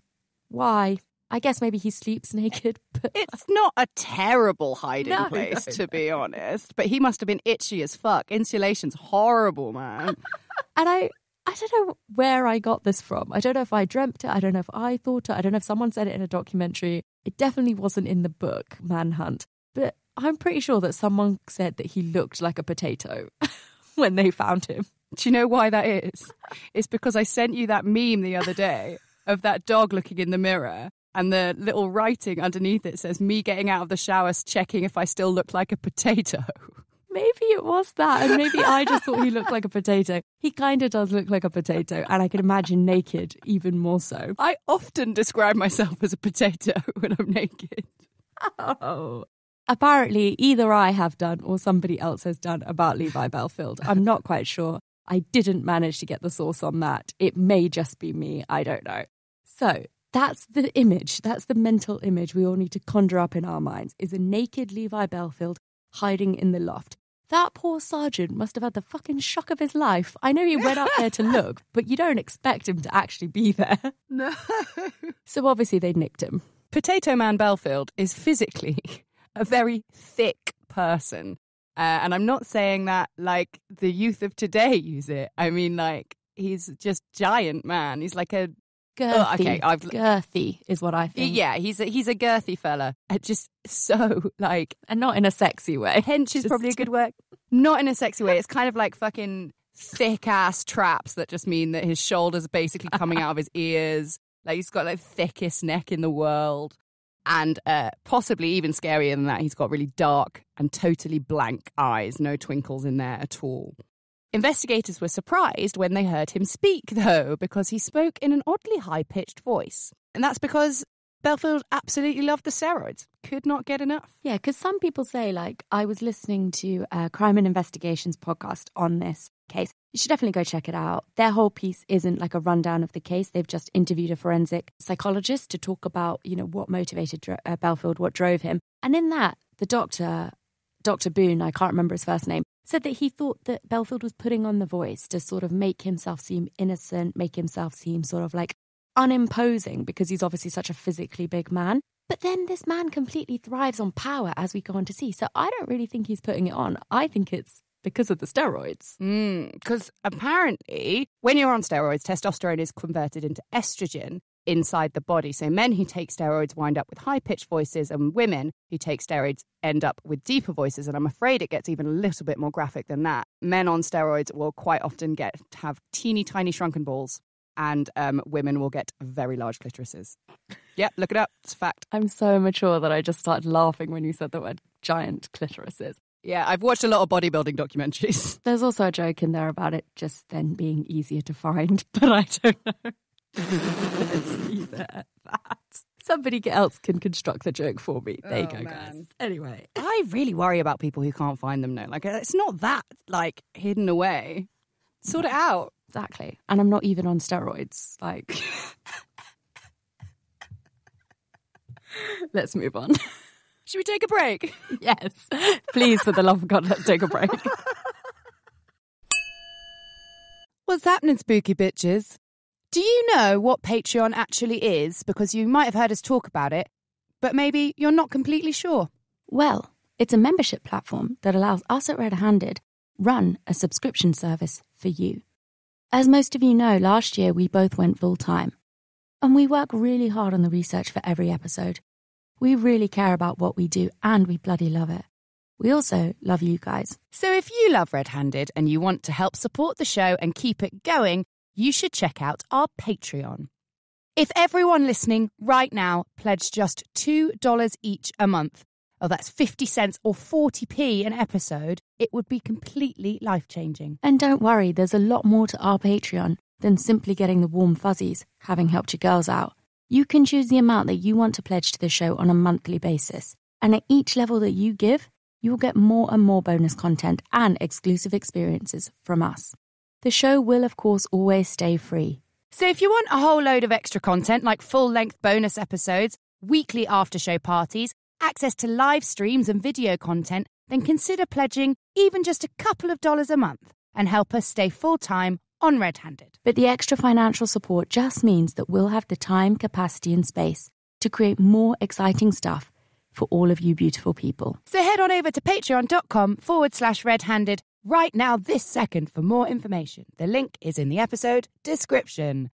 [SPEAKER 3] Why? I guess maybe he sleeps naked, but
[SPEAKER 4] It's not a terrible hiding
[SPEAKER 3] No,
[SPEAKER 4] place,
[SPEAKER 3] no,
[SPEAKER 4] to be honest. But he must have been itchy as fuck. Insulation's horrible, man.
[SPEAKER 3] and I I don't know where I got this from. I don't know if I dreamt it. I don't know if I thought it. I don't know if someone said it in a documentary. It definitely wasn't in the book Manhunt, but I'm pretty sure that someone said that he looked like a potato when they found him.
[SPEAKER 4] Do you know why that is? It's because I sent you that meme the other day of that dog looking in the mirror and the little writing underneath it says, Me getting out of the shower, checking if I still look like a potato.
[SPEAKER 3] Maybe it was that, and maybe I just thought he looked like a potato. He kind of does look like a potato, and I can imagine naked even more so.
[SPEAKER 4] I often describe myself as a potato when I'm naked.
[SPEAKER 3] Oh. Apparently, either I have done or somebody else has done about Levi Bellfield. I'm not quite sure. I didn't manage to get the source on that. It may just be me. I don't know. So that's the image. That's the mental image we all need to conjure up in our minds is a naked Levi Bellfield hiding in the loft. That poor sergeant must have had the fucking shock of his life. I know he went up there to look, but you don't expect him to actually be there.
[SPEAKER 4] No.
[SPEAKER 3] So obviously they nicked him.
[SPEAKER 4] Potato Man Bellfield is physically a very thick person. Uh, and I'm not saying that like the youth of today use it. I mean, like, he's just giant man. He's like a
[SPEAKER 3] Girthy.
[SPEAKER 4] Oh, okay, I've-
[SPEAKER 3] Girthy is what I think.
[SPEAKER 4] yeah, he's a, he's a girthy fella. Uh, Just so like
[SPEAKER 3] And not in a sexy way.
[SPEAKER 4] hench is
[SPEAKER 3] Just-
[SPEAKER 4] probably a good word. Not in a sexy way. It's kind of like fucking thick ass traps that just mean that his shoulders are basically coming out of his ears. Like he's got like thickest neck in the world. And uh, possibly even scarier than that, he's got really dark and totally blank eyes, no twinkles in there at all. Investigators were surprised when they heard him speak, though, because he spoke in an oddly high pitched voice. And that's because Bellfield absolutely loved the steroids, could not get enough.
[SPEAKER 3] Yeah, because some people say, like, I was listening to a crime and investigations podcast on this case. You should definitely go check it out. Their whole piece isn't like a rundown of the case. They've just interviewed a forensic psychologist to talk about, you know, what motivated uh, Bellfield, what drove him. And in that, the doctor, Dr. Boone, I can't remember his first name, said that he thought that Bellfield was putting on the voice to sort of make himself seem innocent, make himself seem sort of like unimposing because he's obviously such a physically big man. But then this man completely thrives on power, as we go on to see. So I don't really think he's putting it on. I think it's because of the steroids.
[SPEAKER 4] Mm, because apparently, when you're on steroids, testosterone is converted into estrogen inside the body. So men who take steroids wind up with high pitched voices, and women who take steroids end up with deeper voices. And I'm afraid it gets even a little bit more graphic than that. Men on steroids will quite often get have teeny tiny shrunken balls, and um, women will get very large clitorises. Yep, look it up. It's a fact.
[SPEAKER 3] I'm so mature that I just started laughing when you said the word giant clitorises.
[SPEAKER 4] Yeah, I've watched a lot of bodybuilding documentaries.
[SPEAKER 3] There's also a joke in there about it just then being easier to find, but I don't know. Let's leave it at that. Somebody else can construct the joke for me. There you
[SPEAKER 4] Oh,
[SPEAKER 3] go, guys. Anyway,
[SPEAKER 4] I really worry about people who can't find them now. Like, it's not that, like, hidden away. Sort it out.
[SPEAKER 3] exactly. And I'm not even on steroids. Like, let's move on.
[SPEAKER 4] Should we take a break?
[SPEAKER 3] yes. Please, for the love of God, let's take a break.
[SPEAKER 4] What's happening, spooky bitches? Do you know what Patreon actually is? Because you might have heard us talk about it, but maybe you're not completely sure.
[SPEAKER 3] Well, it's a membership platform that allows us at Red Handed run a subscription service for you. As most of you know, last year we both went full time, and we work really hard on the research for every episode. We really care about what we do, and we bloody love it. We also love you guys.
[SPEAKER 4] So if you love Red Handed and you want to help support the show and keep it going, you should check out our Patreon. If everyone listening right now pledged just $2 each a month, oh, that's 50 cents or 40p an episode, it would be completely life changing.
[SPEAKER 3] And don't worry, there's a lot more to our Patreon. than simply getting the warm fuzzies, having helped your girls out. You can choose the amount that you want to pledge to the show on a monthly basis. And at each level that you give, you will get more and more bonus content and exclusive experiences from us. The show will, of course, always stay free.
[SPEAKER 4] So if you want a whole load of extra content like full length bonus episodes, weekly after show parties, access to live streams and video content, then consider pledging even just a couple of dollars a month and help us stay full time on Red Handed.
[SPEAKER 3] But the extra financial support just means that we'll have the time, capacity, and space to create more exciting stuff for all of you beautiful people.
[SPEAKER 4] So head on over to patreon.com forward slash red handed right now, this second, for more information. The link is in the episode description,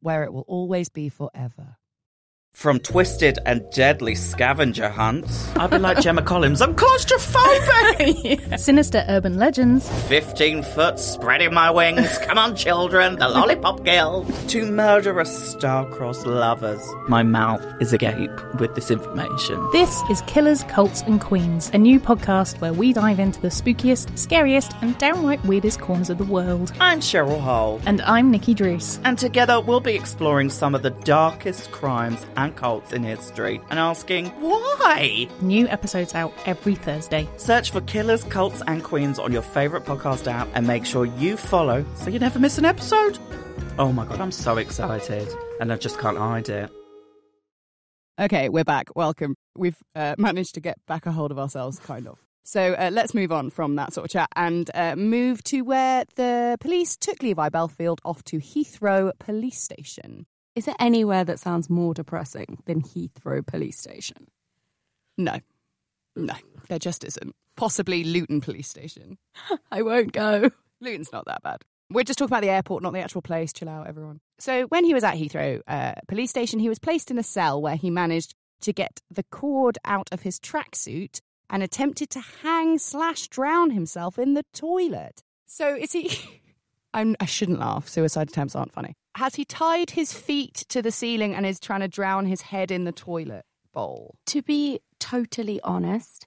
[SPEAKER 4] where it will always be forever.
[SPEAKER 1] From twisted and deadly scavenger hunts, I've been like Gemma Collins. I'm claustrophobic.
[SPEAKER 2] Sinister urban legends,
[SPEAKER 1] 15 foot spreading my wings. Come on, children. The Lollipop Guild. To murderous star-crossed lovers. My mouth is agape with this information.
[SPEAKER 2] This is Killers, Cults, and Queens, a new podcast where we dive into the spookiest, scariest, and downright weirdest corners of the world.
[SPEAKER 1] I'm Cheryl Hole.
[SPEAKER 2] And I'm Nikki Druce.
[SPEAKER 1] And together we'll be exploring some of the darkest crimes and cults in history and asking why.
[SPEAKER 2] New episodes out every Thursday.
[SPEAKER 1] Search for Killers, Cults, and Queens on your favourite podcast app and make sure you follow so you never miss an episode. Oh my god, I'm so excited and I just can't hide it.
[SPEAKER 4] Okay, we're back. Welcome. We've uh, managed to get back a hold of ourselves, kind of. So uh, let's move on from that sort of chat and uh, move to where the police took Levi Bellfield off to Heathrow Police Station.
[SPEAKER 3] Is there anywhere that sounds more depressing than Heathrow Police Station?
[SPEAKER 4] No, no, there just isn't. Possibly Luton Police Station.
[SPEAKER 3] I won't go.
[SPEAKER 4] Luton's not that bad. We're just talking about the airport, not the actual place. Chill out, everyone. So, when he was at Heathrow uh, Police Station, he was placed in a cell where he managed to get the cord out of his tracksuit and attempted to hang slash drown himself in the toilet. So, is he. I'm, I shouldn't laugh. Suicide attempts aren't funny. Has he tied his feet to the ceiling and is trying to drown his head in the toilet bowl?
[SPEAKER 3] To be totally honest,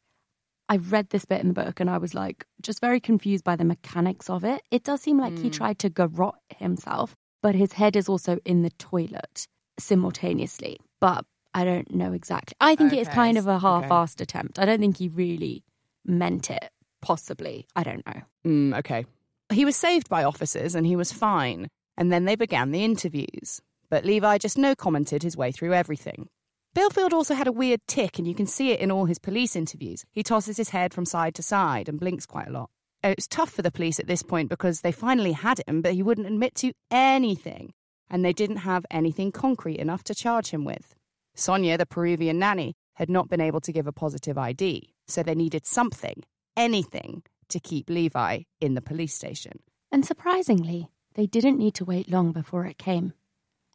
[SPEAKER 3] I read this bit in the book and I was like, just very confused by the mechanics of it. It does seem like he tried to garrot himself, but his head is also in the toilet simultaneously. But I don't know exactly. I think it's kind of a half-assed attempt. I don't think he really meant it. Possibly, I don't know.
[SPEAKER 4] Mm, okay. He was saved by officers and he was fine. And then they began the interviews. But Levi just no commented his way through everything. Bellfield also had a weird tick, and you can see it in all his police interviews. He tosses his head from side to side and blinks quite a lot. It was tough for the police at this point because they finally had him, but he wouldn't admit to anything. And they didn't have anything concrete enough to charge him with. Sonia, the Peruvian nanny, had not been able to give a positive ID, so they needed something, anything, to keep Levi in the police station.
[SPEAKER 3] And surprisingly, they didn't need to wait long before it came.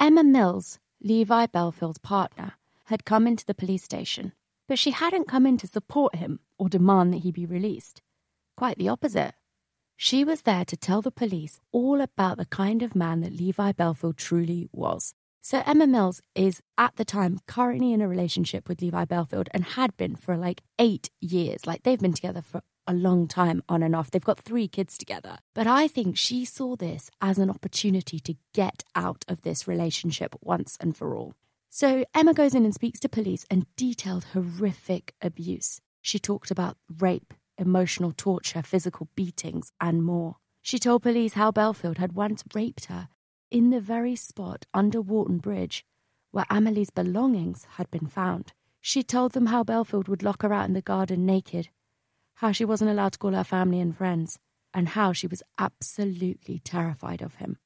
[SPEAKER 3] Emma Mills, Levi Bellfield's partner, had come into the police station, but she hadn't come in to support him or demand that he be released. Quite the opposite. She was there to tell the police all about the kind of man that Levi Bellfield truly was. So Emma Mills is at the time currently in a relationship with Levi Bellfield and had been for like eight years. Like they've been together for a long time on and off. They've got three kids together. But I think she saw this as an opportunity to get out of this relationship once and for all. So Emma goes in and speaks to police and detailed horrific abuse. She talked about rape, emotional torture, physical beatings, and more. She told police how Bellfield had once raped her in the very spot under Walton Bridge where Amelie's belongings had been found. She told them how Bellfield would lock her out in the garden naked, how she wasn't allowed to call her family and friends, and how she was absolutely terrified of him.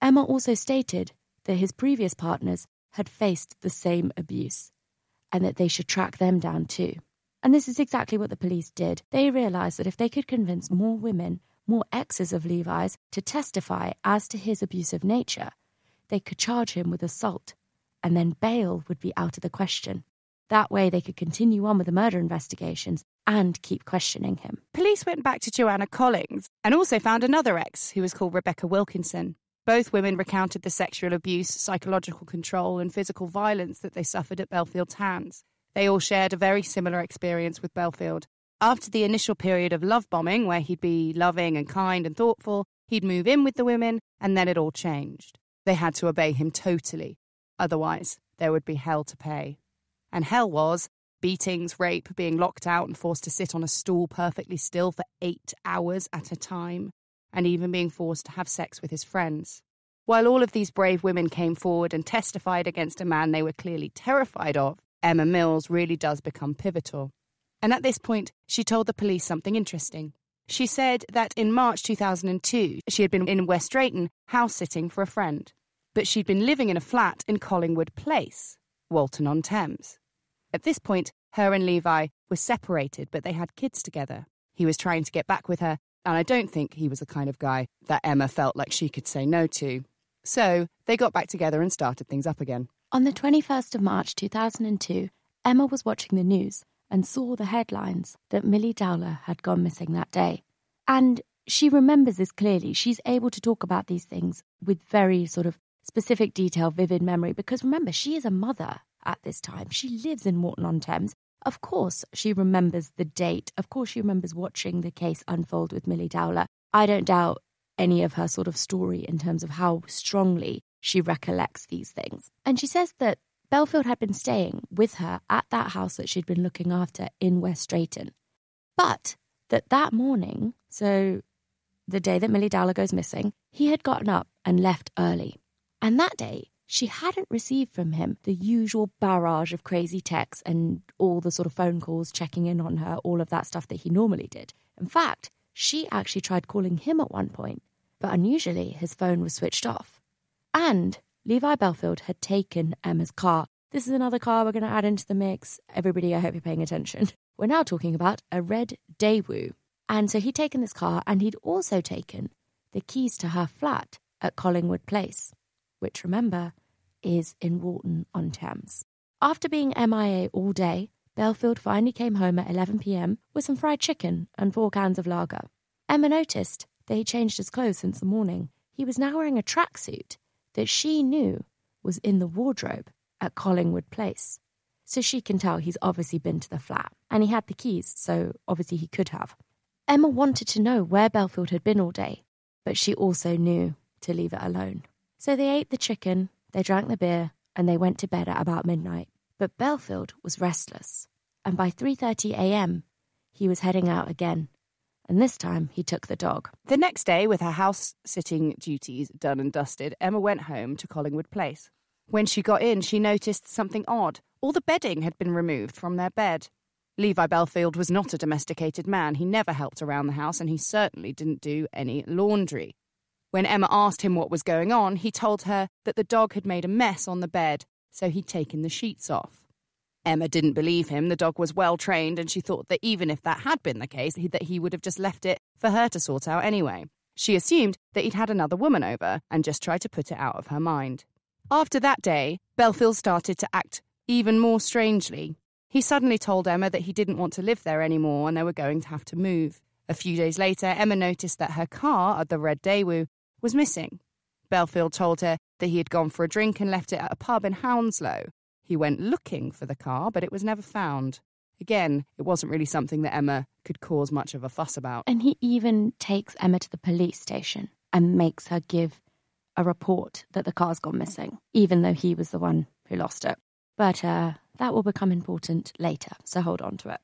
[SPEAKER 3] Emma also stated that his previous partners had faced the same abuse and that they should track them down too. And this is exactly what the police did. They realised that if they could convince more women, more exes of Levi's, to testify as to his abusive nature, they could charge him with assault, and then bail would be out of the question. That way, they could continue on with the murder investigations and keep questioning him.
[SPEAKER 4] Police went back to Joanna Collins and also found another ex who was called Rebecca Wilkinson. Both women recounted the sexual abuse, psychological control, and physical violence that they suffered at Bellfield's hands. They all shared a very similar experience with Bellfield. After the initial period of love bombing, where he'd be loving and kind and thoughtful, He'd move in with the women, and then it all changed. They had to obey him totally. Otherwise, there would be hell to pay. And hell was beatings, rape, being locked out and forced to sit on a stool perfectly still for eight hours at a time, and even being forced to have sex with his friends. While all of these brave women came forward and testified against a man they were clearly terrified of, Emma Mills really does become pivotal. And at this point, she told the police something interesting. She said that in March 2002, she had been in West Drayton house sitting for a friend, but she'd been living in a flat in Collingwood Place, Walton on Thames. At this point, her and Levi were separated, but they had kids together. He was trying to get back with her, and I don't think he was the kind of guy that Emma felt like she could say no to. So they got back together and started things up again.
[SPEAKER 3] On the 21st of March 2002, Emma was watching the news and saw the headlines that Milly Dowler had gone missing that day. And she remembers this clearly. She's able to talk about these things with very sort of specific detail, vivid memory, because remember, she is a mother at this time. She lives in Walton on Thames. Of course, she remembers the date. Of course, she remembers watching the case unfold with Milly Dowler. I don't doubt any of her sort of story in terms of how strongly she recollects these things. And she says that Bellfield had been staying with her at that house that she'd been looking after in West Drayton. But that that morning, so the day that Milly Dowler goes missing, he had gotten up and left early. And that day, she hadn't received from him the usual barrage of crazy texts and all the sort of phone calls checking in on her, all of that stuff that he normally did. In fact, she actually tried calling him at one point, but unusually his phone was switched off. And Levi Bellfield had taken Emma's car. This is another car we're going to add into the mix. Everybody, I hope you're paying attention. We're now talking about a red Daewoo. And so he'd taken this car and he'd also taken the keys to her flat at Collingwood Place, which remember is in Walton on Thames. After being MIA all day, Bellfield finally came home at 11 pm with some fried chicken and four cans of lager. Emma noticed that he changed his clothes since the morning. He was now wearing a tracksuit that she knew was in the wardrobe at Collingwood Place. So she can tell he's obviously been to the flat. And he had the keys, so obviously he could have. Emma wanted to know where Bellfield had been all day, but she also knew to leave it alone. So they ate the chicken, they drank the beer, and they went to bed at about midnight. But Bellfield was restless, and by 3:30 a.m., he was heading out again. And this time he took the dog.
[SPEAKER 4] The next day, with her house sitting duties done and dusted, Emma went home to Collingwood Place. When she got in, she noticed something odd. All the bedding had been removed from their bed. Levi Bellfield was not a domesticated man. He never helped around the house, and he certainly didn't do any laundry. When Emma asked him what was going on, he told her that the dog had made a mess on the bed, so he'd taken the sheets off. Emma didn't believe him. The dog was well trained, and she thought that even if that had been the case, that he would have just left it for her to sort out anyway. She assumed that he'd had another woman over and just tried to put it out of her mind. After that day, Bellfield started to act even more strangely. He suddenly told Emma that he didn't want to live there anymore and they were going to have to move. A few days later, Emma noticed that her car, at the red Daewoo, was missing. Bellfield told her that he had gone for a drink and left it at a pub in Hounslow. He went looking for the car, but it was never found. Again, it wasn't really something that Emma could cause much of a fuss about.
[SPEAKER 3] And he even takes Emma to the police station and makes her give a report that the car's gone missing, even though he was the one who lost it. But uh, that will become important later, so hold on to it.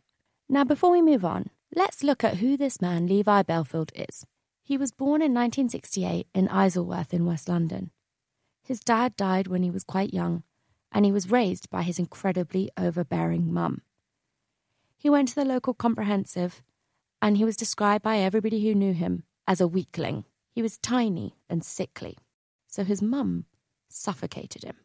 [SPEAKER 3] Now, before we move on, let's look at who this man Levi Bellfield is. He was born in 1968 in Isleworth in West London. His dad died when he was quite young, and he was raised by his incredibly overbearing mum. He went to the local comprehensive, and he was described by everybody who knew him as a weakling. He was tiny and sickly, so his mum suffocated him.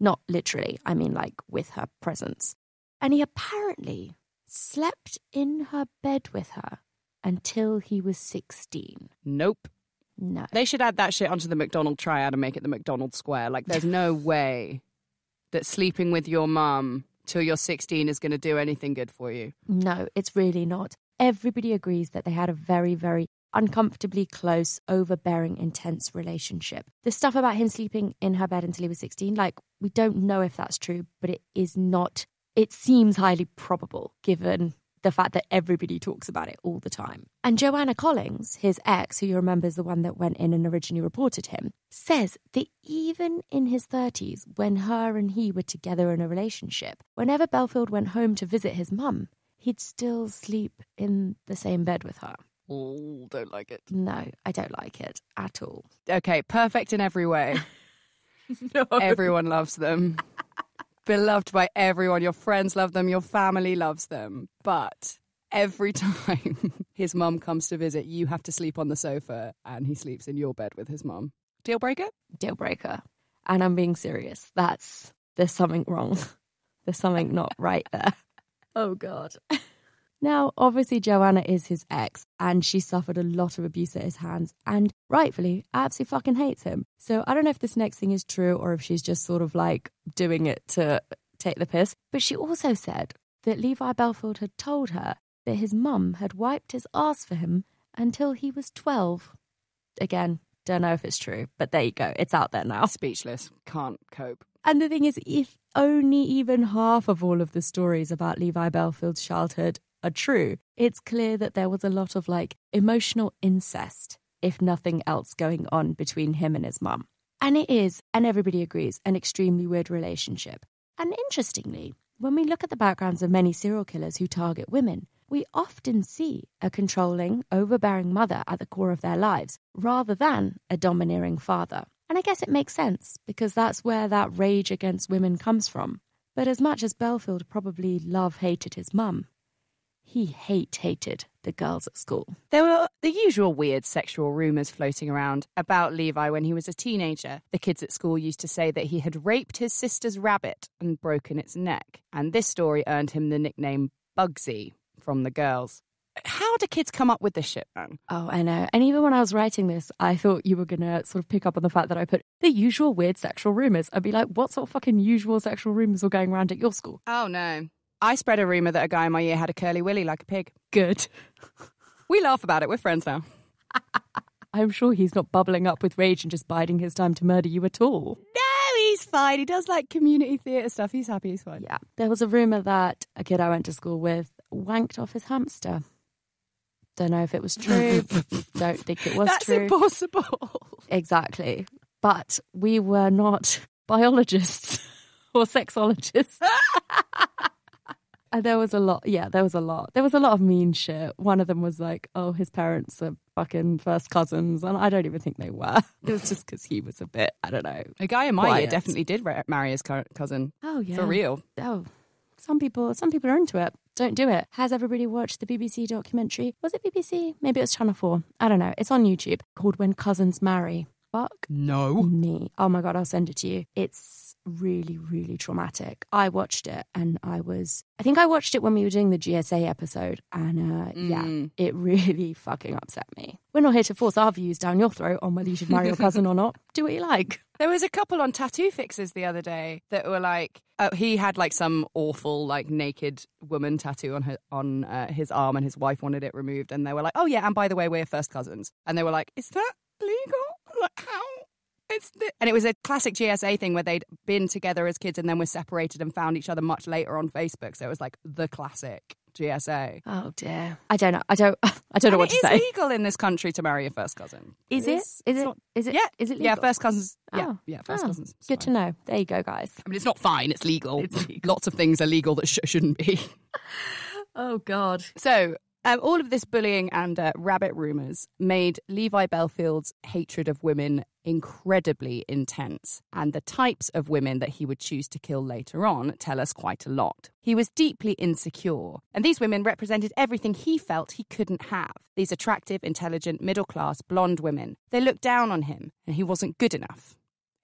[SPEAKER 3] Not literally, I mean like with her presence. And he apparently slept in her bed with her until he was 16.
[SPEAKER 4] Nope.
[SPEAKER 3] No.
[SPEAKER 4] They should add that shit onto the McDonald triad and make it the McDonald square. Like, there's no way that sleeping with your mum till you're 16 is going to do anything good for you.
[SPEAKER 3] No, it's really not. Everybody agrees that they had a very, very uncomfortably close, overbearing, intense relationship. The stuff about him sleeping in her bed until he was 16, like, we don't know if that's true, but it is not, it seems highly probable given the fact that everybody talks about it all the time. And Joanna Collins, his ex, who you remember is the one that went in and originally reported him, says that even in his 30s, when her and he were together in a relationship, whenever Bellfield went home to visit his mum, he'd still sleep in the same bed with her.
[SPEAKER 4] Oh, don't like it.
[SPEAKER 3] No, I don't like it at all.
[SPEAKER 4] Okay, perfect in every way.
[SPEAKER 3] No.
[SPEAKER 4] Everyone loves them. Beloved by everyone. Your friends love them. Your family loves them. But every time his mum comes to visit, you have to sleep on the sofa and he sleeps in your bed with his mum. Deal breaker?
[SPEAKER 3] Deal breaker. And I'm being serious. That's, there's something wrong. There's something not right there. Oh, God. Now, obviously, Joanna is his ex, and she suffered a lot of abuse at his hands, and rightfully, absolutely fucking hates him. So I don't know if this next thing is true or if she's just sort of like doing it to take the piss. But she also said that Levi Bellfield had told her that his mum had wiped his ass for him until he was 12. Again, don't know if it's true, but there you go. It's out there now.
[SPEAKER 4] Speechless. Can't cope.
[SPEAKER 3] And the thing is, if only even half of all of the stories about Levi Bellfield's childhood are true, it's clear that there was a lot of like emotional incest, if nothing else, going on between him and his mum. And it is, and everybody agrees, an extremely weird relationship. And interestingly, when we look at the backgrounds of many serial killers who target women, we often see a controlling, overbearing mother at the core of their lives rather than a domineering father. And I guess it makes sense because that's where that rage against women comes from. But as much as Bellfield probably love hated his mum, he hate hated the girls at school.
[SPEAKER 4] There were the usual weird sexual rumours floating around about Levi when he was a teenager. The kids at school used to say that he had raped his sister's rabbit and broken its neck. And this story earned him the nickname Bugsy from the girls. How do kids come up with this shit, man?
[SPEAKER 3] Oh, I know. And even when I was writing this, I thought you were going to sort of pick up on the fact that I put the usual weird sexual rumours. I'd be like, what sort of fucking usual sexual rumours were going around at your school?
[SPEAKER 4] Oh, no. I spread a rumour that a guy in my year had a curly willy like a pig.
[SPEAKER 3] Good.
[SPEAKER 4] We laugh about it. We're friends now.
[SPEAKER 3] I'm sure he's not bubbling up with rage and just biding his time to murder you at all.
[SPEAKER 4] No, he's fine. He does like community theatre stuff. He's happy. He's fine.
[SPEAKER 3] Yeah. There was a rumour that a kid I went to school with wanked off his hamster. Don't know if it was true. Don't think it was
[SPEAKER 4] That's
[SPEAKER 3] true.
[SPEAKER 4] impossible.
[SPEAKER 3] Exactly. But we were not biologists or sexologists. And there was a lot, yeah, there was a lot. There was a lot of mean shit. One of them was like, oh, his parents are fucking first cousins. And I don't even think they were. It was just because he was a bit, I don't know.
[SPEAKER 4] A guy in my year definitely did ra- marry his cou- cousin.
[SPEAKER 3] Oh, yeah.
[SPEAKER 4] For real.
[SPEAKER 3] Oh, some people, some people are into it. Don't do it. Has everybody watched the BBC documentary? Was it BBC? Maybe it was Channel 4. I don't know. It's on YouTube called When Cousins Marry. Fuck
[SPEAKER 4] No.
[SPEAKER 3] me. Oh my god, I'll send it to you. It's really, really traumatic. I watched it and I was I think I watched it when we were doing the GSA episode and uh yeah,
[SPEAKER 4] Mm.
[SPEAKER 3] it really fucking upset me. We're not here to force our views down your throat on whether you should marry your cousin or not. Do what you like.
[SPEAKER 4] There was a couple on tattoo fixes the other day that were like, uh, he had like some awful like naked woman tattoo on her on uh, his arm, and his wife wanted it removed, and they were like, oh yeah, and by the way, we're first cousins, and they were like, is that legal? Like how? It's the... and it was a classic GSA thing where they'd been together as kids and then were separated and found each other much later on Facebook. So it was like the classic GSA.
[SPEAKER 3] Oh dear. I don't know. I don't I don't know
[SPEAKER 4] And
[SPEAKER 3] what to
[SPEAKER 4] is
[SPEAKER 3] say.
[SPEAKER 4] legal in this country to marry a first cousin.
[SPEAKER 3] Is? it? Is,
[SPEAKER 4] it?
[SPEAKER 3] Is it?
[SPEAKER 4] not-
[SPEAKER 3] Is it?
[SPEAKER 4] Yeah,
[SPEAKER 3] Is it
[SPEAKER 4] Yeah, first cousins. Yeah,
[SPEAKER 3] Oh.
[SPEAKER 4] yeah, first
[SPEAKER 3] Oh,
[SPEAKER 4] cousins. It's
[SPEAKER 3] Good to know. There you go, guys.
[SPEAKER 4] I mean, it's not fine. It's legal.
[SPEAKER 3] It's legal.
[SPEAKER 4] Lots of things are legal that sh- shouldn't be.
[SPEAKER 3] Oh god.
[SPEAKER 4] So, um, all of this bullying and uh, rabbit rumors made Levi Bellfield's hatred of women incredibly intense, and the types of women that he would choose to kill later on tell us quite a lot. He was deeply insecure, and these women represented everything he felt he couldn't have. These attractive, intelligent, middle class, blonde women. They looked down on him, and he wasn't good enough.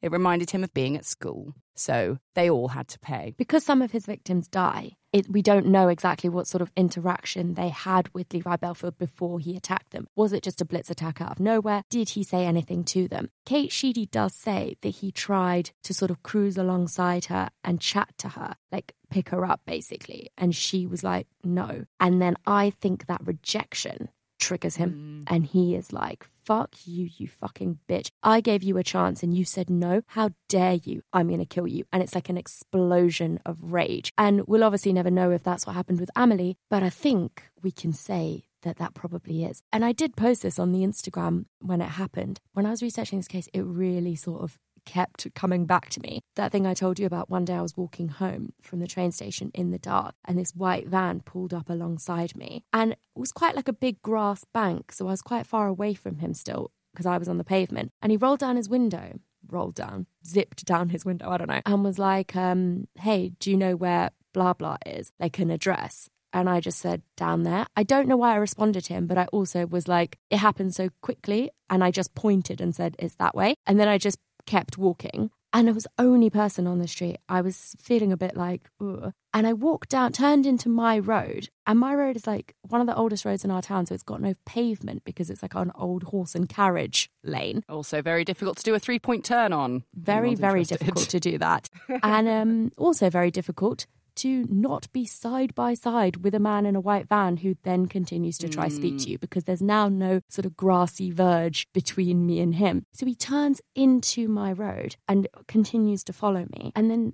[SPEAKER 4] It reminded him of being at school, so they all had to pay.
[SPEAKER 3] because some of his victims die, it, we don't know exactly what sort of interaction they had with Levi Bellfield before he attacked them. Was it just a blitz attack out of nowhere? Did he say anything to them? Kate Sheedy does say that he tried to sort of cruise alongside her and chat to her, like pick her up basically. And she was like, no. And then I think that rejection triggers him. Mm. And he is like, fuck you, you fucking bitch. I gave you a chance and you said no. How dare you? I'm going to kill you. And it's like an explosion of rage. And we'll obviously never know if that's what happened with Amelie, but I think we can say that that probably is. And I did post this on the Instagram when it happened. When I was researching this case, it really sort of kept coming back to me. That thing I told you about one day I was walking home from the train station in the dark and this white van pulled up alongside me. And it was quite like a big grass bank, so I was quite far away from him still because I was on the pavement. And he rolled down his window, rolled down, zipped down his window, I don't know, and was like, um, hey, do you know where blah blah is? Like an address. And I just said, down there. I don't know why I responded to him, but I also was like, it happened so quickly. And I just pointed and said, it's that way. And then I just kept walking. And I was the only person on the street. I was feeling a bit like, Ugh. and I walked down, turned into my road. And my road is like one of the oldest roads in our town. So it's got no pavement because it's like an old horse and carriage lane.
[SPEAKER 4] Also, very difficult to do a three point turn on.
[SPEAKER 3] Very, very
[SPEAKER 4] interested.
[SPEAKER 3] difficult to do that. and um, also very difficult to not be side by side with a man in a white van who then continues to try speak to you because there's now no sort of grassy verge between me and him. So he turns into my road and continues to follow me. And then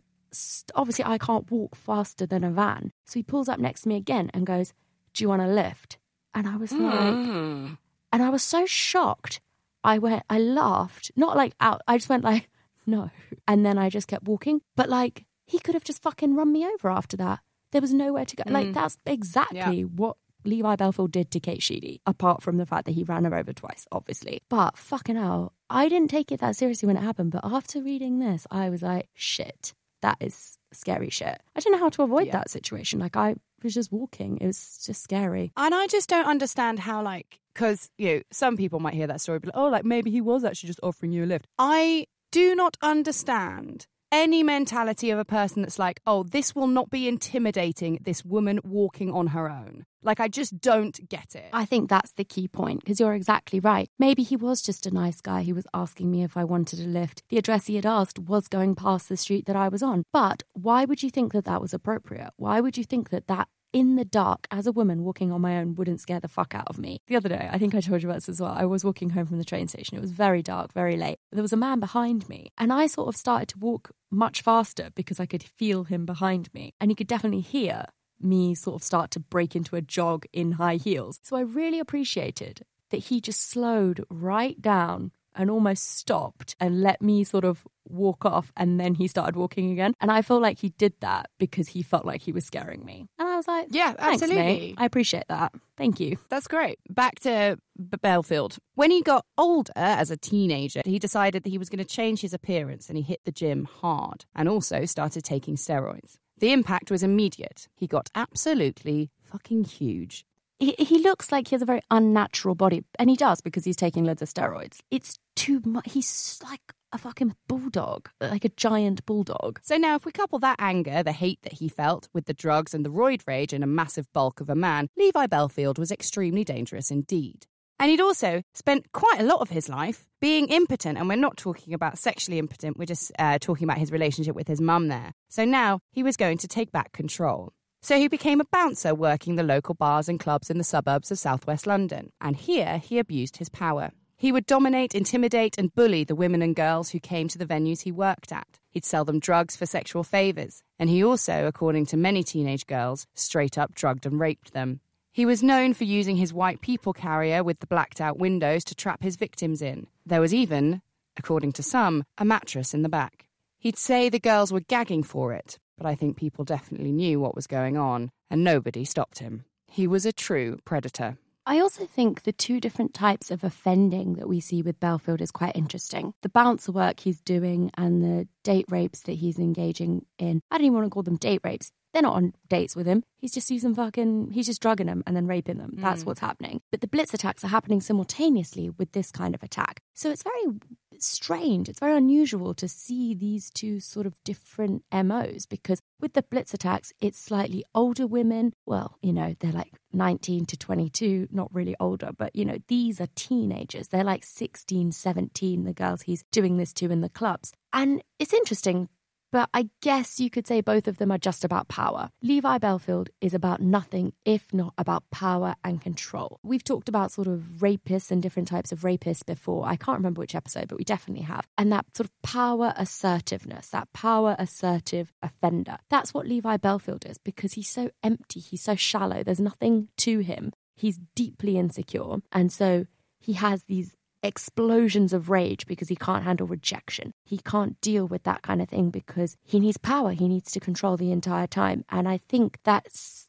[SPEAKER 3] obviously I can't walk faster than a van. So he pulls up next to me again and goes, "Do you want a lift?" And I was like
[SPEAKER 4] Mm.
[SPEAKER 3] and I was so shocked. I went, I laughed, not like out. I just went like, no. And then I just kept walking. But like, he could have just fucking run me over after that. There was nowhere to go. Like, mm. that's exactly what Levi Bellfield did to Kate Sheedy, apart from the fact that he ran her over twice, obviously. But fucking hell, I didn't take it that seriously when it happened. But after reading this, I was like, shit, that is scary shit. I don't know how to avoid that situation. Like, I was just walking. It was just scary.
[SPEAKER 4] And I just don't understand how, like, because, you know, some people might hear that story, but like, oh, like maybe he was actually just offering you a lift. I do not understand any mentality of a person that's like, oh, this will not be intimidating, this woman walking on her own. Like, I just don't get it.
[SPEAKER 3] I think that's the key point because you're exactly right. Maybe he was just a nice guy who was asking me if I wanted a lift. The address he had asked was going past the street that I was on. But why would you think that that was appropriate? Why would you think that that in the dark as a woman walking on my own wouldn't scare the fuck out of me. The other day, I think I told you about this as well. I was walking home from the train station. It was very dark, very late. There was a man behind me, and I sort of started to walk much faster because I could feel him behind me, and he could definitely hear me sort of start to break into a jog in high heels. So I really appreciated that he just slowed right down and almost stopped and let me sort of walk off and then he started walking again and i feel like he did that because he felt like he was scaring me and i was like
[SPEAKER 4] Yeah, absolutely.
[SPEAKER 3] mate. i appreciate that thank you
[SPEAKER 4] That's great. Back to B- Bellfield. When he got older as a teenager, he decided that he was going to change his appearance and he hit the gym hard and also started taking steroids. The impact was immediate. He got absolutely fucking huge.
[SPEAKER 3] he, he looks like he has a very unnatural body and he does because he's taking loads of steroids it's too much he's like a fucking bulldog like a giant bulldog
[SPEAKER 4] So now, if we couple that anger, the hate that he felt, with the drugs and the roid rage and a massive bulk of a man, Levi Bellfield was extremely dangerous indeed. And he'd also spent quite a lot of his life being impotent. And we're not talking about sexually impotent, we're just uh, talking about his relationship with his mum there. So now he was going to take back control. So he became a bouncer working the local bars and clubs in the suburbs of southwest London. And here he abused his power. He would dominate, intimidate, and bully the women and girls who came to the venues he worked at. He'd sell them drugs for sexual favours. And he also, according to many teenage girls, straight up drugged and raped them. He was known for using his white people carrier with the blacked out windows to trap his victims in. There was even, according to some, a mattress in the back. He'd say the girls were gagging for it, but I think people definitely knew what was going on, and nobody stopped him. He was a true predator.
[SPEAKER 3] I also think the two different types of offending that we see with Bellfield is quite interesting. The bouncer work he's doing and the date rapes that he's engaging in. I don't even want to call them date rapes. They're not on dates with him. He's just using fucking, he's just drugging them and then raping them. That's mm. what's happening. But the blitz attacks are happening simultaneously with this kind of attack. So it's very strange. It's very unusual to see these two sort of different MOs because with the blitz attacks, it's slightly older women. Well, you know, they're like 19 to 22, not really older, but you know, these are teenagers. They're like 16, 17, the girls he's doing this to in the clubs. And it's interesting But I guess you could say both of them are just about power. Levi Bellfield is about nothing if not about power and control. We've talked about sort of rapists and different types of rapists before. I can't remember which episode, but we definitely have. And that sort of power assertiveness, that power assertive offender. That's what Levi Bellfield is because he's so empty, he's so shallow, there's nothing to him. He's deeply insecure. And so he has these explosions of rage because he can't handle rejection. He can't deal with that kind of thing because he needs power. He needs to control the entire time. And I think that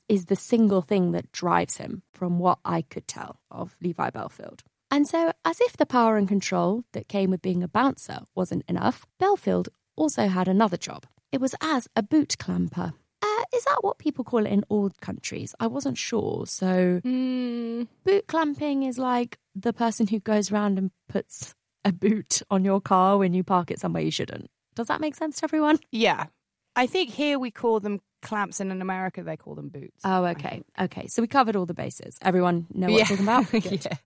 [SPEAKER 3] is the single thing that drives him from what I could tell of Levi Bellfield. And so, as if the power and control that came with being a bouncer wasn't enough, Bellfield also had another job. It was as a boot clamper. Uh, is that what people call it in all countries? I wasn't sure. So,
[SPEAKER 4] Mm,
[SPEAKER 3] boot clamping is like the person who goes around and puts a boot on your car when you park it somewhere you shouldn't. Does that make sense to everyone?
[SPEAKER 4] yeah. I think here we call them clamps, and in America they call them boots.
[SPEAKER 3] Oh, okay. Okay. So we covered all the bases. Everyone know what we're talking about?
[SPEAKER 4] Yeah.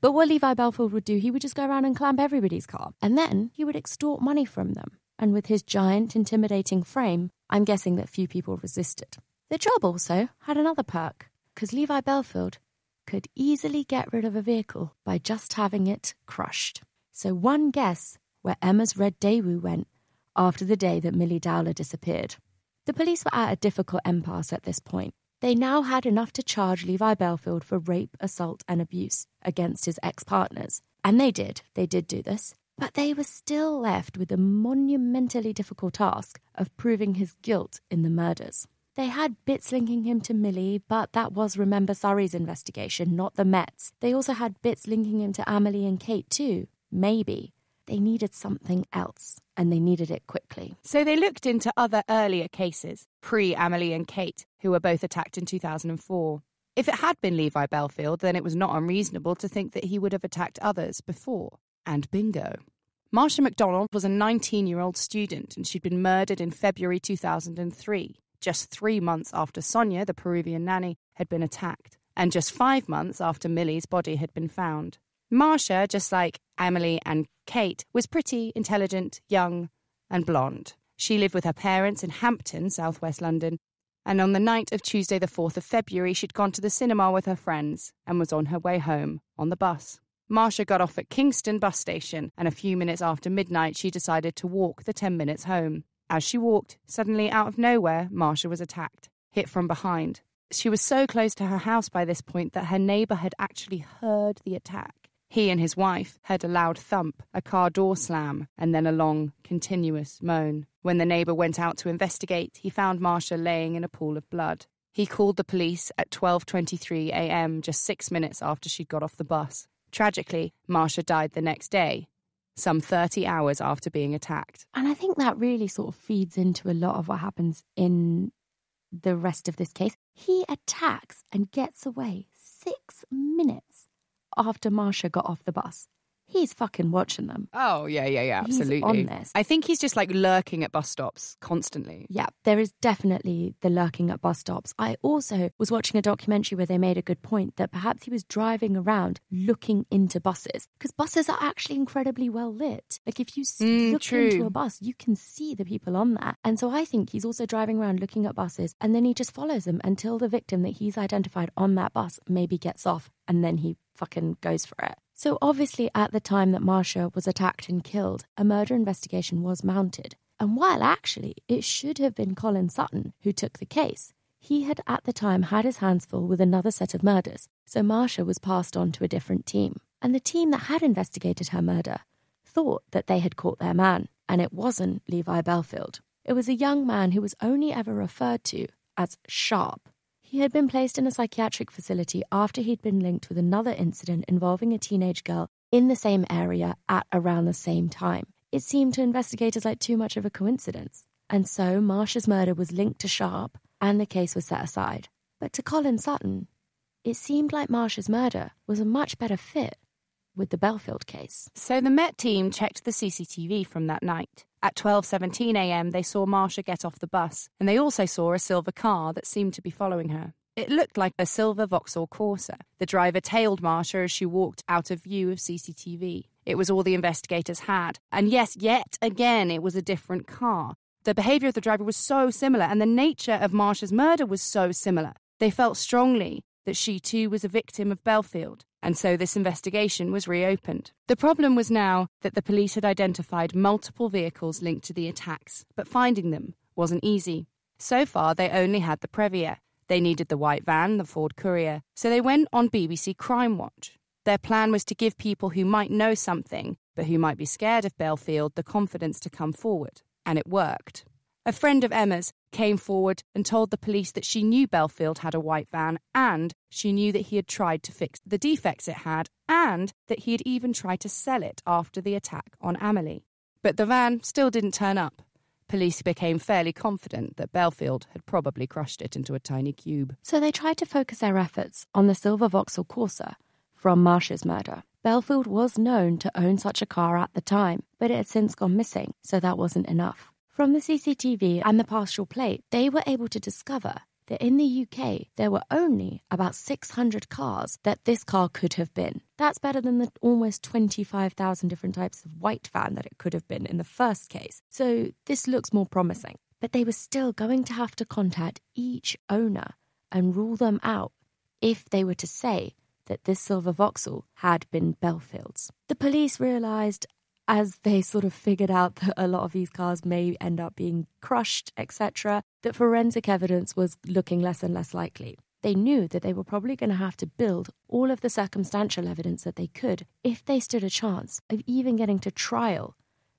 [SPEAKER 3] But what Levi Bellfield would do, he would just go around and clamp everybody's car. And then he would extort money from them. And with his giant, intimidating frame, I'm guessing that few people resisted. The job also had another perk, because Levi Bellfield could easily get rid of a vehicle by just having it crushed. So one guess where Emma's red Daewoo went after the day that Milly Dowler disappeared. The police were at a difficult impasse at this point. They now had enough to charge Levi Bellfield for rape, assault, and abuse against his ex partners. And they did. They did do this. But they were still left with the monumentally difficult task of proving his guilt in the murders. They had bits linking him to Milly, but that was Remember Surrey's investigation, not the Mets. They also had bits linking him to Amelie and Kate, too. Maybe. They needed something else, and they needed it quickly.
[SPEAKER 4] So they looked into other earlier cases, pre Amelie and Kate, who were both attacked in 2004. If it had been Levi Bellfield, then it was not unreasonable to think that he would have attacked others before. And bingo. Marsha McDonnell was a 19 year old student and she'd been murdered in February 2003, just three months after Sonia, the Peruvian nanny, had been attacked, and just five months after Milly's body had been found. Marsha, just like Amelie and Kate, was pretty, intelligent, young, and blonde. She lived with her parents in Hampton, southwest London, and on the night of Tuesday, the 4th of February, she'd gone to the cinema with her friends and was on her way home on the bus. Marsha got off at Kingston bus station, and a few minutes after midnight, she decided to walk the 10 minutes home. As she walked, suddenly out of nowhere, Marsha was attacked, hit from behind. She was so close to her house by this point that her neighbour had actually heard the attack. He and his wife heard a loud thump, a car door slam, and then a long, continuous moan. When the neighbour went out to investigate, he found Marsha laying in a pool of blood. He called the police at 12:23 a.m., just 6 minutes after she'd got off the bus. Tragically, Marsha died the next day, some 30 hours after being attacked.
[SPEAKER 3] And I think that really sort of feeds into a lot of what happens in the rest of this case. He attacks and gets away six minutes after Marsha got off the bus. He's fucking watching them.
[SPEAKER 4] Oh, yeah, yeah, yeah,
[SPEAKER 3] He's
[SPEAKER 4] absolutely.
[SPEAKER 3] on this.
[SPEAKER 4] I think he's just like lurking at bus stops constantly.
[SPEAKER 3] Yeah, there is definitely the lurking at bus stops. I also was watching a documentary where they made a good point that perhaps he was driving around looking into buses because buses are actually incredibly well lit. Like if you s
[SPEAKER 4] Mm,
[SPEAKER 3] look
[SPEAKER 4] true.
[SPEAKER 3] into a bus, you can see the people on that. And so I think he's also driving around looking at buses and then he just follows them until the victim that he's identified on that bus maybe gets off and then he fucking goes for it. So obviously at the time that Marsha was attacked and killed, a murder investigation was mounted. And while actually it should have been Colin Sutton who took the case, he had at the time had his hands full with another set of murders, so Marsha was passed on to a different team. And the team that had investigated her murder thought that they had caught their man, and it wasn't Levi Bellfield. It was a young man who was only ever referred to as Sharp. He had been placed in a psychiatric facility after he'd been linked with another incident involving a teenage girl in the same area at around the same time. It seemed to investigators like too much of a coincidence. And so Marsha's murder was linked to Sharp and the case was set aside. But to Colin Sutton, it seemed like Marsha's murder was a much better fit with the Bellfield case.
[SPEAKER 4] So the Met team checked the CCTV from that night. At 12:17 a.m., they saw Marsha get off the bus, and they also saw a silver car that seemed to be following her. It looked like a silver Vauxhall Corsa. The driver tailed Marsha as she walked out of view of CCTV. It was all the investigators had. And yes, yet again, it was a different car. The behavior of the driver was so similar, and the nature of Marsha's murder was so similar. They felt strongly that she too was a victim of Bellfield, and so this investigation was reopened. The problem was now that the police had identified multiple vehicles linked to the attacks, but finding them wasn't easy. So far, they only had the Previa. They needed the white van, the Ford Courier, so they went on BBC Crime Watch. Their plan was to give people who might know something, but who might be scared of Bellfield, the confidence to come forward. And it worked. A friend of Emma's came forward and told the police that she knew Bellfield had a white van and she knew that he had tried to fix the defects it had and that he had even tried to sell it after the attack on Amelie. But the van still didn't turn up. Police became fairly confident that Bellfield had probably crushed it into a tiny cube.
[SPEAKER 3] So they tried to focus their efforts on the silver Vauxhall Corsa from Marsha's murder. Bellfield was known to own such a car at the time, but it had since gone missing, so that wasn't enough. From the CCTV and the partial plate, they were able to discover that in the UK there were only about 600 cars that this car could have been. That's better than the almost 25,000 different types of white van that it could have been in the first case. So this looks more promising. But they were still going to have to contact each owner and rule them out if they were to say that this silver Vauxhall had been Bellfield's. The police realised as they sort of figured out that a lot of these cars may end up being crushed, etc., that forensic evidence was looking less and less likely. They knew that they were probably going to have to build all of the circumstantial evidence that they could if they stood a chance of even getting to trial,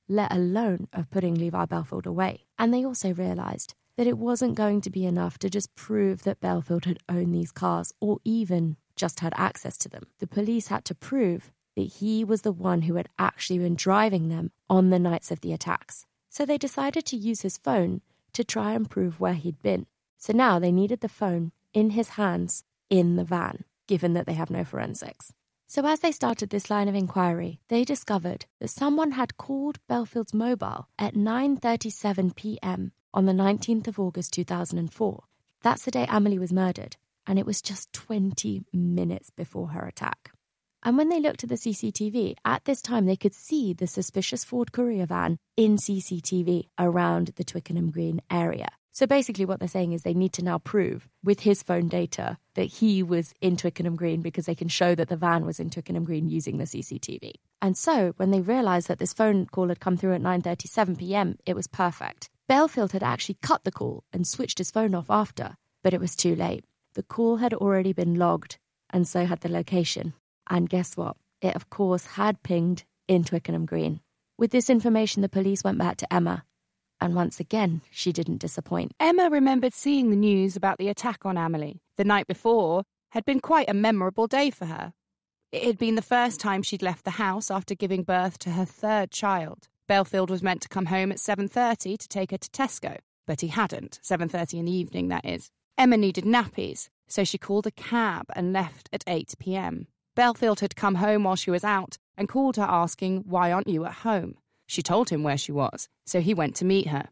[SPEAKER 3] let alone of putting Levi Bellfield away. And they also realised that it wasn't going to be enough to just prove that Bellfield had owned these cars or even just had access to them. The police had to prove that he was the one who had actually been driving them on the nights of the attacks. So they decided to use his phone to try and prove where he'd been. So now they needed the phone in his hands in the van, given that they have no forensics. So as they started this line of inquiry, they discovered that someone had called Bellfield's mobile at 9:37 p.m. on the 19th of August 2004. That's the day Amelie was murdered, and it was just 20 minutes before her attack. And when they looked at the CCTV, at this time they could see the suspicious Ford Courier van in CCTV around the Twickenham Green area. So basically, what they're saying is they need to now prove with his phone data that he was in Twickenham Green because they can show that the van was in Twickenham Green using the CCTV. And so, when they realised that this phone call had come through at 9:37 p.m., it was perfect. Bellfield had actually cut the call and switched his phone off after, but it was too late. The call had already been logged, and so had the location. And guess what? It, of course, had pinged in Twickenham Green. With this information, the police went back to Emma. And once again, she didn't disappoint.
[SPEAKER 4] Emma remembered seeing the news about the attack on Amelie. The night before had been quite a memorable day for her. It had been the first time she'd left the house after giving birth to her third child. Bellfield was meant to come home at 7:30 to take her to Tesco, but he hadn't. 7:30 in the evening, that is. Emma needed nappies, so she called a cab and left at 8 p.m. Bellfield had come home while she was out and called her asking, Why aren't you at home? She told him where she was, so he went to meet her.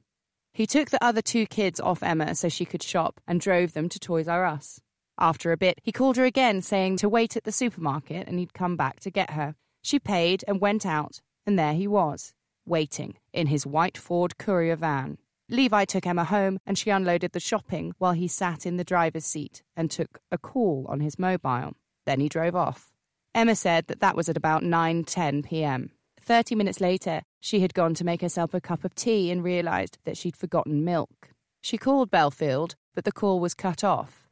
[SPEAKER 4] He took the other two kids off Emma so she could shop and drove them to Toys R Us. After a bit, he called her again, saying to wait at the supermarket and he'd come back to get her. She paid and went out, and there he was, waiting in his white Ford courier van. Levi took Emma home and she unloaded the shopping while he sat in the driver's seat and took a call on his mobile. Then he drove off. Emma said that that was at about 9:10 p.m. 30 minutes later, she had gone to make herself a cup of tea and realized that she'd forgotten milk. She called Bellfield, but the call was cut off.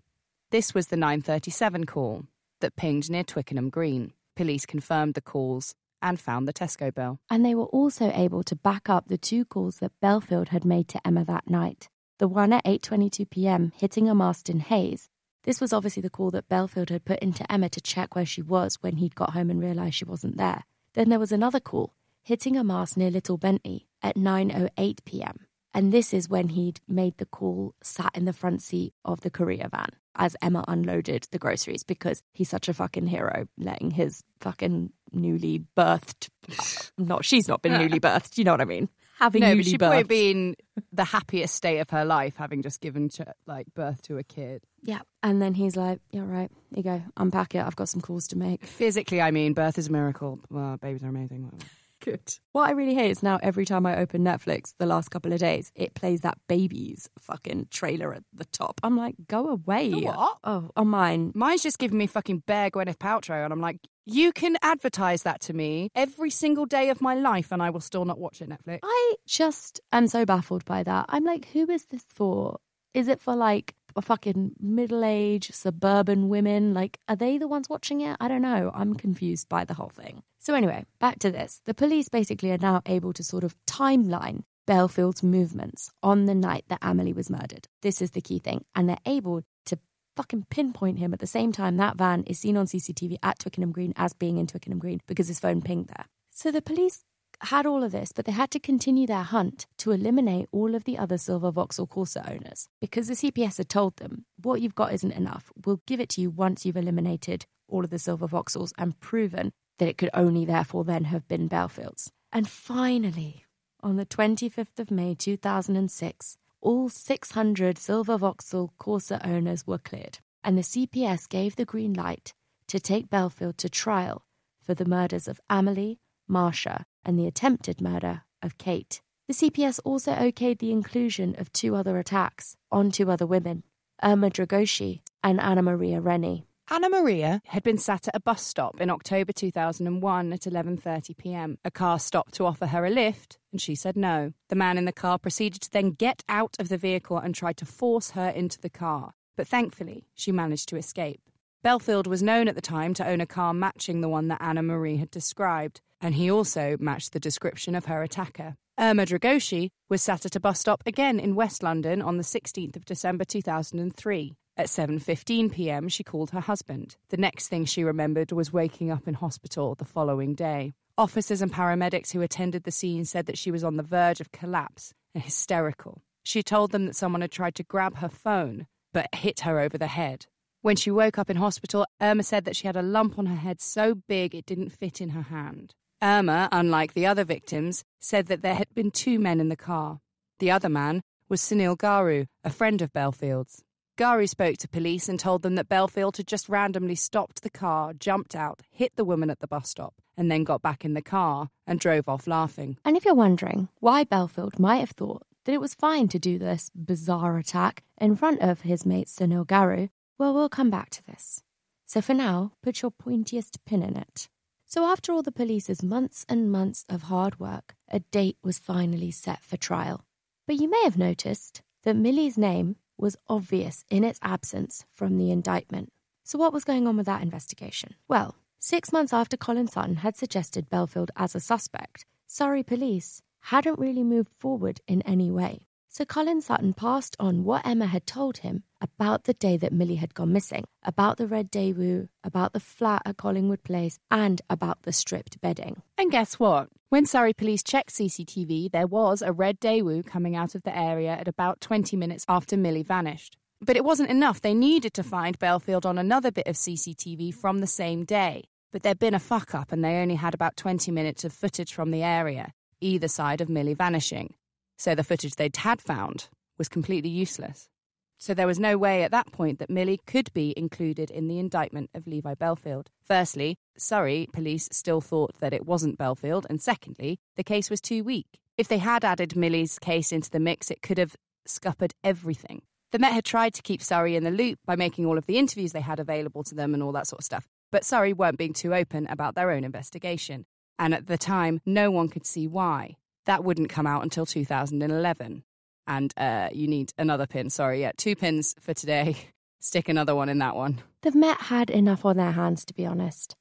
[SPEAKER 4] This was the 937 call that pinged near Twickenham Green. Police confirmed the calls and found the Tesco bill.
[SPEAKER 3] And they were also able to back up the two calls that Bellfield had made to Emma that night. The one at 8:22 p.m. hitting a mast in Hayes this was obviously the call that Bellfield had put into Emma to check where she was when he'd got home and realised she wasn't there. Then there was another call, hitting a mast near Little Bentley at 9.08 pm. And this is when he'd made the call sat in the front seat of the courier van as Emma unloaded the groceries because he's such a fucking hero, letting his fucking newly birthed, not, she's not been newly birthed, you know what I mean? Having
[SPEAKER 4] no,
[SPEAKER 3] newly
[SPEAKER 4] but she
[SPEAKER 3] birthed.
[SPEAKER 4] probably been the happiest state of her life, having just given ch- like birth to a kid.
[SPEAKER 3] Yeah, and then he's like, "You're right. Here you go. Unpack it. I've got some calls to make."
[SPEAKER 4] Physically, I mean, birth is a miracle. Well, babies are amazing.
[SPEAKER 3] good. What I really hate is now every time I open Netflix the last couple of days, it plays that babies fucking trailer at the top. I'm like, go away.
[SPEAKER 4] The what?
[SPEAKER 3] Oh, on mine.
[SPEAKER 4] Mine's just giving me fucking Bear Gwyneth Paltrow, and I'm like, you can advertise that to me every single day of my life, and I will still not watch it. Netflix.
[SPEAKER 3] I just am so baffled by that. I'm like, who is this for? Is it for like a fucking middle aged suburban women? Like, are they the ones watching it? I don't know. I'm confused by the whole thing. So, anyway, back to this. The police basically are now able to sort of timeline Bellfield's movements on the night that Amelie was murdered. This is the key thing. And they're able fucking pinpoint him at the same time that van is seen on CCTV at Twickenham Green as being in Twickenham Green because his phone pinged there. So the police had all of this, but they had to continue their hunt to eliminate all of the other silver Vauxhall Corsa owners because the CPS had told them, what you've got isn't enough. We'll give it to you once you've eliminated all of the silver Vauxhalls and proven that it could only therefore then have been Bellfield's. And finally, on the 25th of May 2006, all 600 silver Vauxhall Corsa owners were cleared, and the CPS gave the green light to take Bellfield to trial for the murders of Amelie, Marsha, and the attempted murder of Kate. The CPS also okayed the inclusion of two other attacks on two other women, Irma Dragoshi and Anna Maria Rennie.
[SPEAKER 4] Anna Maria had been sat at a bus stop in October 2001 at 11:30 p.m. A car stopped to offer her a lift, and she said no. The man in the car proceeded to then get out of the vehicle and tried to force her into the car, but thankfully, she managed to escape. Bellfield was known at the time to own a car matching the one that Anna Marie had described, and he also matched the description of her attacker. Irma Dragoshi was sat at a bus stop again in West London on the 16th of December 2003. At 7:15 p.m., she called her husband. The next thing she remembered was waking up in hospital the following day. Officers and paramedics who attended the scene said that she was on the verge of collapse and hysterical. She told them that someone had tried to grab her phone but hit her over the head. When she woke up in hospital, Irma said that she had a lump on her head so big it didn't fit in her hand. Irma, unlike the other victims, said that there had been two men in the car. The other man was Sunil Garu, a friend of Bellfield's. Garu spoke to police and told them that Bellfield had just randomly stopped the car, jumped out, hit the woman at the bus stop, and then got back in the car and drove off laughing.
[SPEAKER 3] And if you're wondering why Bellfield might have thought that it was fine to do this bizarre attack in front of his mate Sunil Garu, well, we'll come back to this. So for now, put your pointiest pin in it. So after all the police's months and months of hard work, a date was finally set for trial. But you may have noticed that Milly's name was obvious in its absence from the indictment. So, what was going on with that investigation? Well, six months after Colin Sutton had suggested Bellfield as a suspect, Surrey police hadn't really moved forward in any way. So, Colin Sutton passed on what Emma had told him about the day that Milly had gone missing, about the Red Daewoo, about the flat at Collingwood Place, and about the stripped bedding.
[SPEAKER 4] And guess what? When Surrey police checked CCTV, there was a red Daewoo coming out of the area at about 20 minutes after Milly vanished. But it wasn't enough. They needed to find Bellfield on another bit of CCTV from the same day. But there'd been a fuck up and they only had about 20 minutes of footage from the area, either side of Milly vanishing. So the footage they'd had found was completely useless. So there was no way at that point that Milly could be included in the indictment of Levi Bellfield. Firstly, Surrey police still thought that it wasn't Bellfield, and secondly, the case was too weak. If they had added Milly's case into the mix, it could have scuppered everything. The Met had tried to keep Surrey in the loop by making all of the interviews they had available to them and all that sort of stuff, but Surrey weren't being too open about their own investigation. And at the time, no one could see why. That wouldn't come out until 2011 and uh, you need another pin. Sorry, yeah, two pins for today. Stick another one in that one.
[SPEAKER 3] The Met had enough on their hands, to be honest,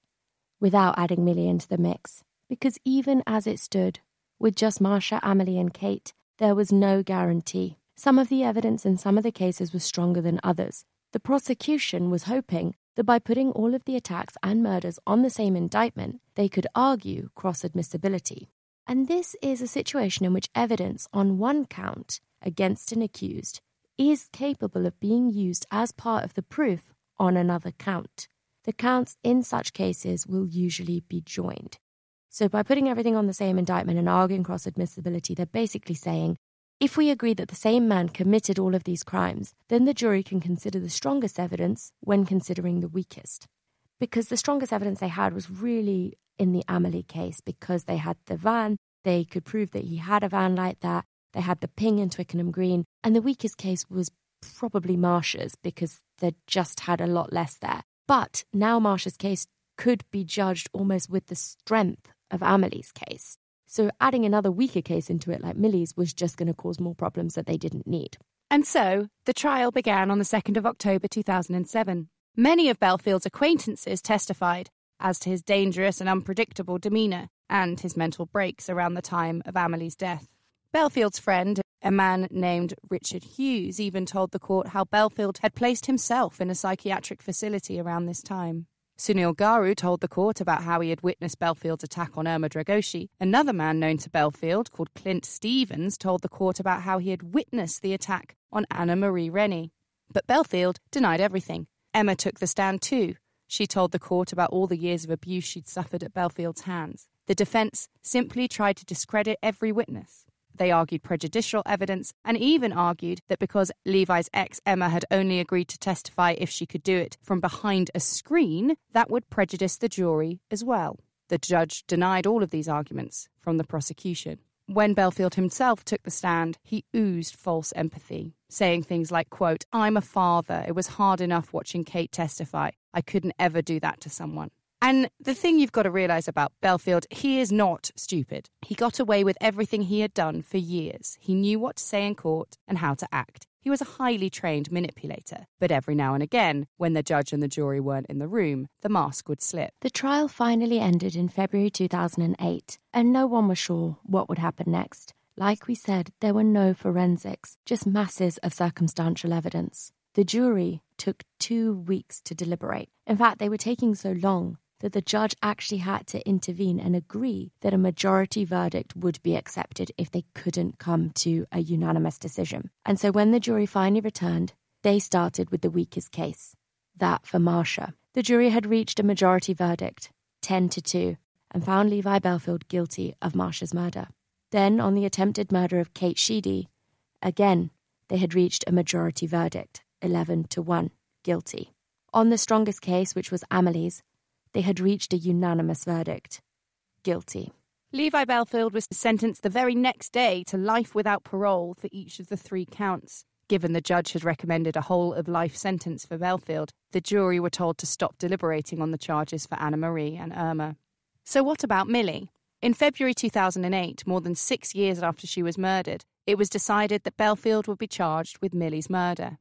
[SPEAKER 3] without adding Milly into the mix. Because even as it stood, with just Marsha, Amelie, and Kate, there was no guarantee. Some of the evidence in some of the cases was stronger than others. The prosecution was hoping that by putting all of the attacks and murders on the same indictment, they could argue cross admissibility. And this is a situation in which evidence on one count against an accused is capable of being used as part of the proof on another count. The counts in such cases will usually be joined. So, by putting everything on the same indictment and arguing cross admissibility, they're basically saying if we agree that the same man committed all of these crimes, then the jury can consider the strongest evidence when considering the weakest. Because the strongest evidence they had was really in the Amelie case because they had the van, they could prove that he had a van like that, they had the ping in Twickenham Green, and the weakest case was probably Marsha's because they just had a lot less there. But now Marsha's case could be judged almost with the strength of Amelie's case. So adding another weaker case into it like Milly's was just going to cause more problems that they didn't need.
[SPEAKER 4] And so the trial began on the 2nd of October 2007. Many of Bellfield's acquaintances testified as to his dangerous and unpredictable demeanour and his mental breaks around the time of Amelie's death. Bellfield's friend, a man named Richard Hughes, even told the court how Bellfield had placed himself in a psychiatric facility around this time. Sunil Garu told the court about how he had witnessed Bellfield's attack on Irma Dragoshi. Another man known to Bellfield, called Clint Stevens, told the court about how he had witnessed the attack on Anna Marie Rennie. But Bellfield denied everything. Emma took the stand too. She told the court about all the years of abuse she'd suffered at Bellfield's hands. The defence simply tried to discredit every witness. They argued prejudicial evidence and even argued that because Levi's ex Emma had only agreed to testify if she could do it from behind a screen, that would prejudice the jury as well. The judge denied all of these arguments from the prosecution. When Bellfield himself took the stand, he oozed false empathy, saying things like, quote, I'm a father. It was hard enough watching Kate testify. I couldn't ever do that to someone. And the thing you've got to realise about Bellfield, he is not stupid. He got away with everything he had done for years. He knew what to say in court and how to act. He was a highly trained manipulator, but every now and again, when the judge and the jury weren't in the room, the mask would slip.
[SPEAKER 3] The trial finally ended in February 2008, and no one was sure what would happen next. Like we said, there were no forensics, just masses of circumstantial evidence. The jury took two weeks to deliberate. In fact, they were taking so long that the judge actually had to intervene and agree that a majority verdict would be accepted if they couldn't come to a unanimous decision. And so when the jury finally returned, they started with the weakest case, that for Marsha. The jury had reached a majority verdict, 10 to 2, and found Levi Bellfield guilty of Marsha's murder. Then, on the attempted murder of Kate Sheedy, again, they had reached a majority verdict, 11 to 1, guilty. On the strongest case, which was Amelie's, they had reached a unanimous verdict guilty.
[SPEAKER 4] Levi Bellfield was sentenced the very next day to life without parole for each of the three counts. Given the judge had recommended a whole of life sentence for Bellfield, the jury were told to stop deliberating on the charges for Anna Marie and Irma. So, what about Milly? In February 2008, more than six years after she was murdered, it was decided that Bellfield would be charged with Milly's murder.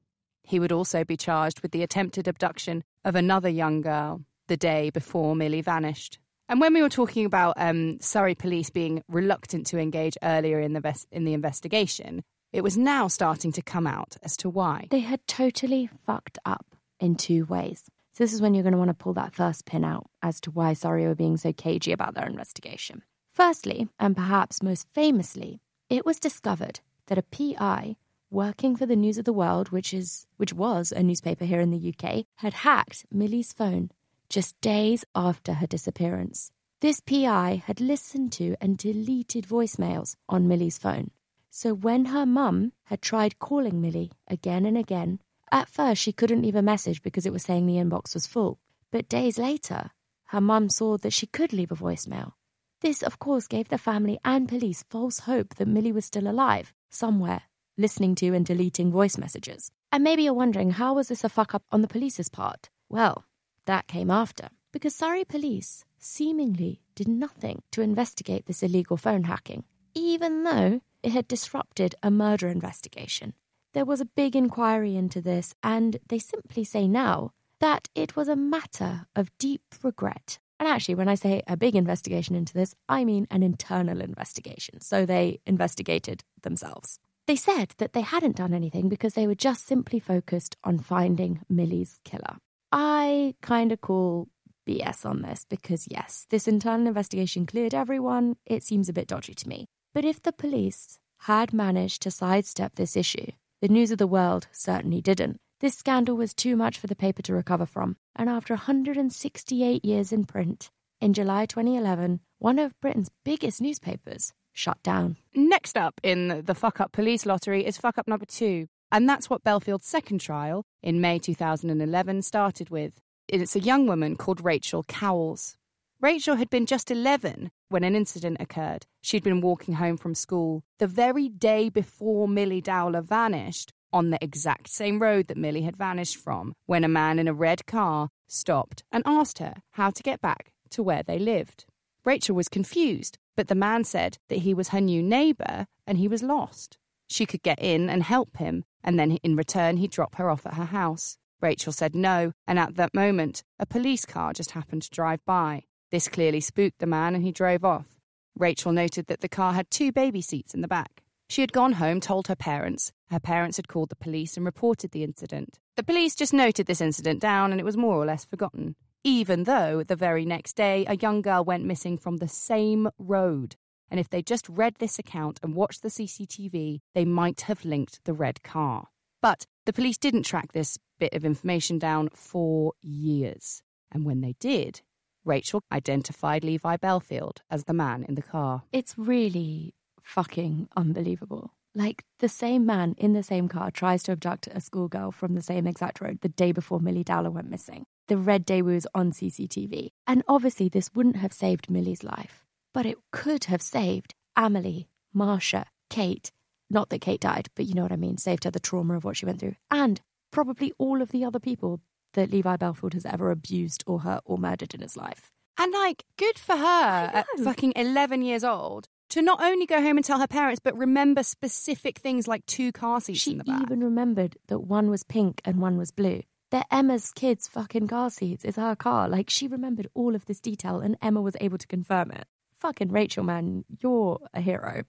[SPEAKER 4] He would also be charged with the attempted abduction of another young girl the day before Milly vanished. And when we were talking about um, Surrey police being reluctant to engage earlier in the, ves- in the investigation, it was now starting to come out as to why.
[SPEAKER 3] They had totally fucked up in two ways. So, this is when you're going to want to pull that first pin out as to why Surrey were being so cagey about their investigation. Firstly, and perhaps most famously, it was discovered that a PI working for the News of the World, which is which was a newspaper here in the UK, had hacked Milly's phone just days after her disappearance. This PI had listened to and deleted voicemails on Milly's phone. So when her mum had tried calling Milly again and again, at first she couldn't leave a message because it was saying the inbox was full. But days later, her mum saw that she could leave a voicemail. This, of course, gave the family and police false hope that Milly was still alive, somewhere, listening to and deleting voice messages. And maybe you're wondering, how was this a fuck up on the police's part? Well, that came after, because Surrey police seemingly did nothing to investigate this illegal phone hacking, even though it had disrupted a murder investigation. There was a big inquiry into this, and they simply say now that it was a matter of deep regret. And actually, when I say a big investigation into this, I mean an internal investigation. So they investigated themselves. They said that they hadn't done anything because they were just simply focused on finding Milly's killer. I kind of call BS on this because, yes, this internal investigation cleared everyone. It seems a bit dodgy to me. But if the police had managed to sidestep this issue, the News of the World certainly didn't. This scandal was too much for the paper to recover from. And after 168 years in print, in July 2011, one of Britain's biggest newspapers shut down.
[SPEAKER 4] Next up in the fuck up police lottery is fuck up number two. And that's what Bellfield's second trial in May 2011 started with. It's a young woman called Rachel Cowles. Rachel had been just 11 when an incident occurred. She'd been walking home from school the very day before Milly Dowler vanished on the exact same road that Milly had vanished from when a man in a red car stopped and asked her how to get back to where they lived. Rachel was confused, but the man said that he was her new neighbour and he was lost. She could get in and help him, and then in return, he'd drop her off at her house. Rachel said no, and at that moment, a police car just happened to drive by. This clearly spooked the man, and he drove off. Rachel noted that the car had two baby seats in the back. She had gone home, told her parents. Her parents had called the police and reported the incident. The police just noted this incident down, and it was more or less forgotten. Even though the very next day, a young girl went missing from the same road and if they just read this account and watched the CCTV, they might have linked the red car. But the police didn't track this bit of information down for years. And when they did, Rachel identified Levi Bellfield as the man in the car.
[SPEAKER 3] It's really fucking unbelievable. Like the same man in the same car tries to abduct a schoolgirl from the same exact road the day before Milly Dowler went missing. The red Daewoo on CCTV. And obviously, this wouldn't have saved Milly's life but it could have saved Amelie, Marsha, Kate. Not that Kate died, but you know what I mean, saved her the trauma of what she went through, and probably all of the other people that Levi Bellfield has ever abused or hurt or murdered in his life.
[SPEAKER 4] And like, good for her at fucking 11 years old to not only go home and tell her parents, but remember specific things like two car seats
[SPEAKER 3] she
[SPEAKER 4] in the back.
[SPEAKER 3] even remembered that one was pink and one was blue. They're Emma's kids' fucking car seats. It's her car. Like, she remembered all of this detail, and Emma was able to confirm it fucking Rachel, man, you're a hero.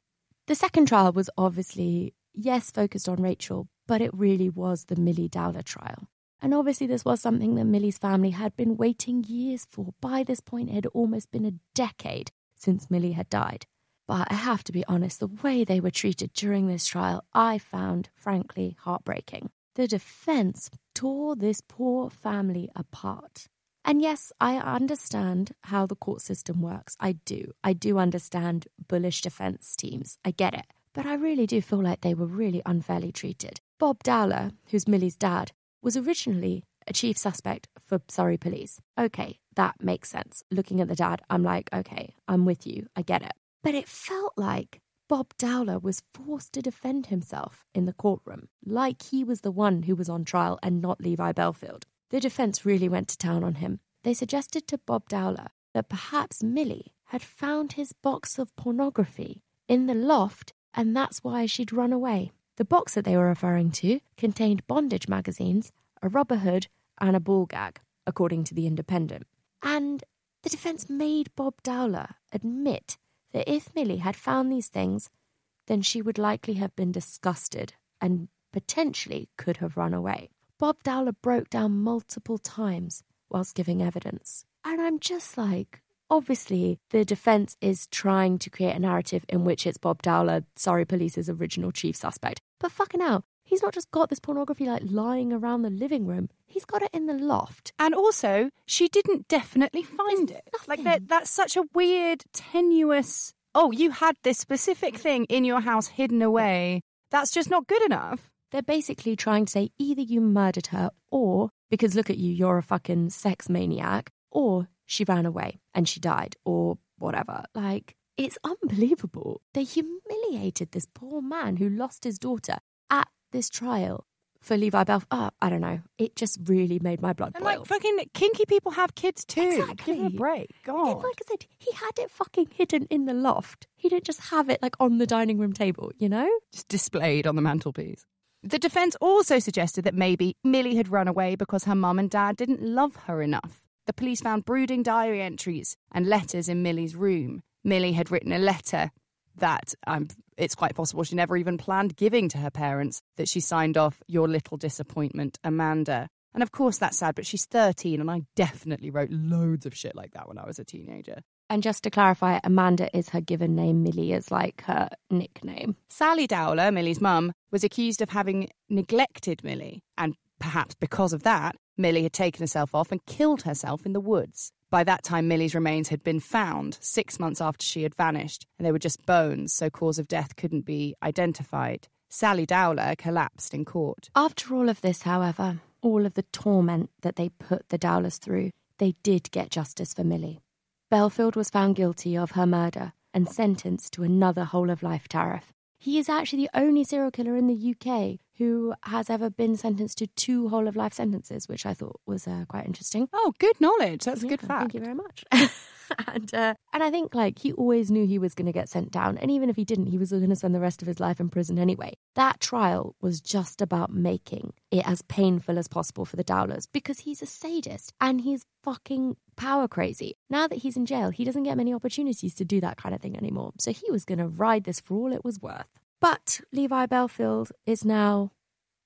[SPEAKER 3] The second trial was obviously, yes, focused on Rachel, but it really was the Milly Dowler trial. And obviously, this was something that Milly's family had been waiting years for. By this point, it had almost been a decade since Milly had died. But I have to be honest, the way they were treated during this trial, I found frankly heartbreaking. The defense tore this poor family apart. And yes, I understand how the court system works. I do. I do understand bullish defense teams. I get it. But I really do feel like they were really unfairly treated. Bob Dowler, who's Milly's dad, was originally a chief suspect for Surrey police. Okay, that makes sense. Looking at the dad, I'm like, okay, I'm with you. I get it. But it felt like Bob Dowler was forced to defend himself in the courtroom, like he was the one who was on trial and not Levi Bellfield. The defense really went to town on him. They suggested to Bob Dowler that perhaps Milly had found his box of pornography in the loft and that's why she'd run away. The box that they were referring to contained bondage magazines, a rubber hood, and a ball gag, according to The Independent. And the defense made Bob Dowler admit that if Milly had found these things, then she would likely have been disgusted and potentially could have run away. Bob Dowler broke down multiple times whilst giving evidence. And I'm just like, obviously, the defense is trying to create a narrative in which it's Bob Dowler, Surrey Police's original chief suspect. But fucking hell, he's not just got this pornography like lying around the living room, he's got it in the loft.
[SPEAKER 4] And also, she didn't definitely find
[SPEAKER 3] There's
[SPEAKER 4] it.
[SPEAKER 3] nothing.
[SPEAKER 4] Like that that's such a weird, tenuous oh, you had this specific thing in your house hidden away. That's just not good enough.
[SPEAKER 3] They're basically trying to say either you murdered her or, because look at you, you're a fucking sex maniac, or she ran away and she died, or whatever. Like, it's unbelievable. They humiliated this poor man who lost his daughter at this trial for Levi Bell. Oh, I don't know. It just really made my blood
[SPEAKER 4] And
[SPEAKER 3] boil.
[SPEAKER 4] like fucking kinky people have kids too. Give them a
[SPEAKER 3] Exactly.
[SPEAKER 4] break.
[SPEAKER 3] And
[SPEAKER 4] God.
[SPEAKER 3] like I said, he had it fucking hidden in the loft. He didn't just have it like on the dining room table, you know?
[SPEAKER 4] just displayed on the mantelpiece. The defense also suggested that maybe Milly had run away because her mum and dad didn't love her enough. The police found brooding diary entries and letters in Milly's room. Milly had written a letter that um, it's quite possible she never even planned giving to her parents that she signed off your little disappointment, Amanda. And of course, that's sad, but she's 13, and I definitely wrote loads of shit like that when I was a teenager.
[SPEAKER 3] And just to clarify, Amanda is her given name. Milly is like her nickname.
[SPEAKER 4] Sally Dowler, Milly's mum, was accused of having neglected Milly, and perhaps because of that, Milly had taken herself off and killed herself in the woods. By that time, Milly's remains had been found six months after she had vanished, and they were just bones, so cause of death couldn't be identified. Sally Dowler collapsed in court.
[SPEAKER 3] After all of this, however, all of the torment that they put the Dowlers through, they did get justice for Milly. Bellfield was found guilty of her murder and sentenced to another whole of life tariff. He is actually the only serial killer in the UK who has ever been sentenced to two whole of life sentences, which I thought was uh, quite interesting.
[SPEAKER 4] Oh, good knowledge. That's a good fact.
[SPEAKER 3] Thank you very much. and uh, and I think like he always knew he was going to get sent down, and even if he didn't, he was going to spend the rest of his life in prison anyway. That trial was just about making it as painful as possible for the Dowlers because he's a sadist and he's fucking power crazy. Now that he's in jail, he doesn't get many opportunities to do that kind of thing anymore. So he was going to ride this for all it was worth. But Levi Bellfield is now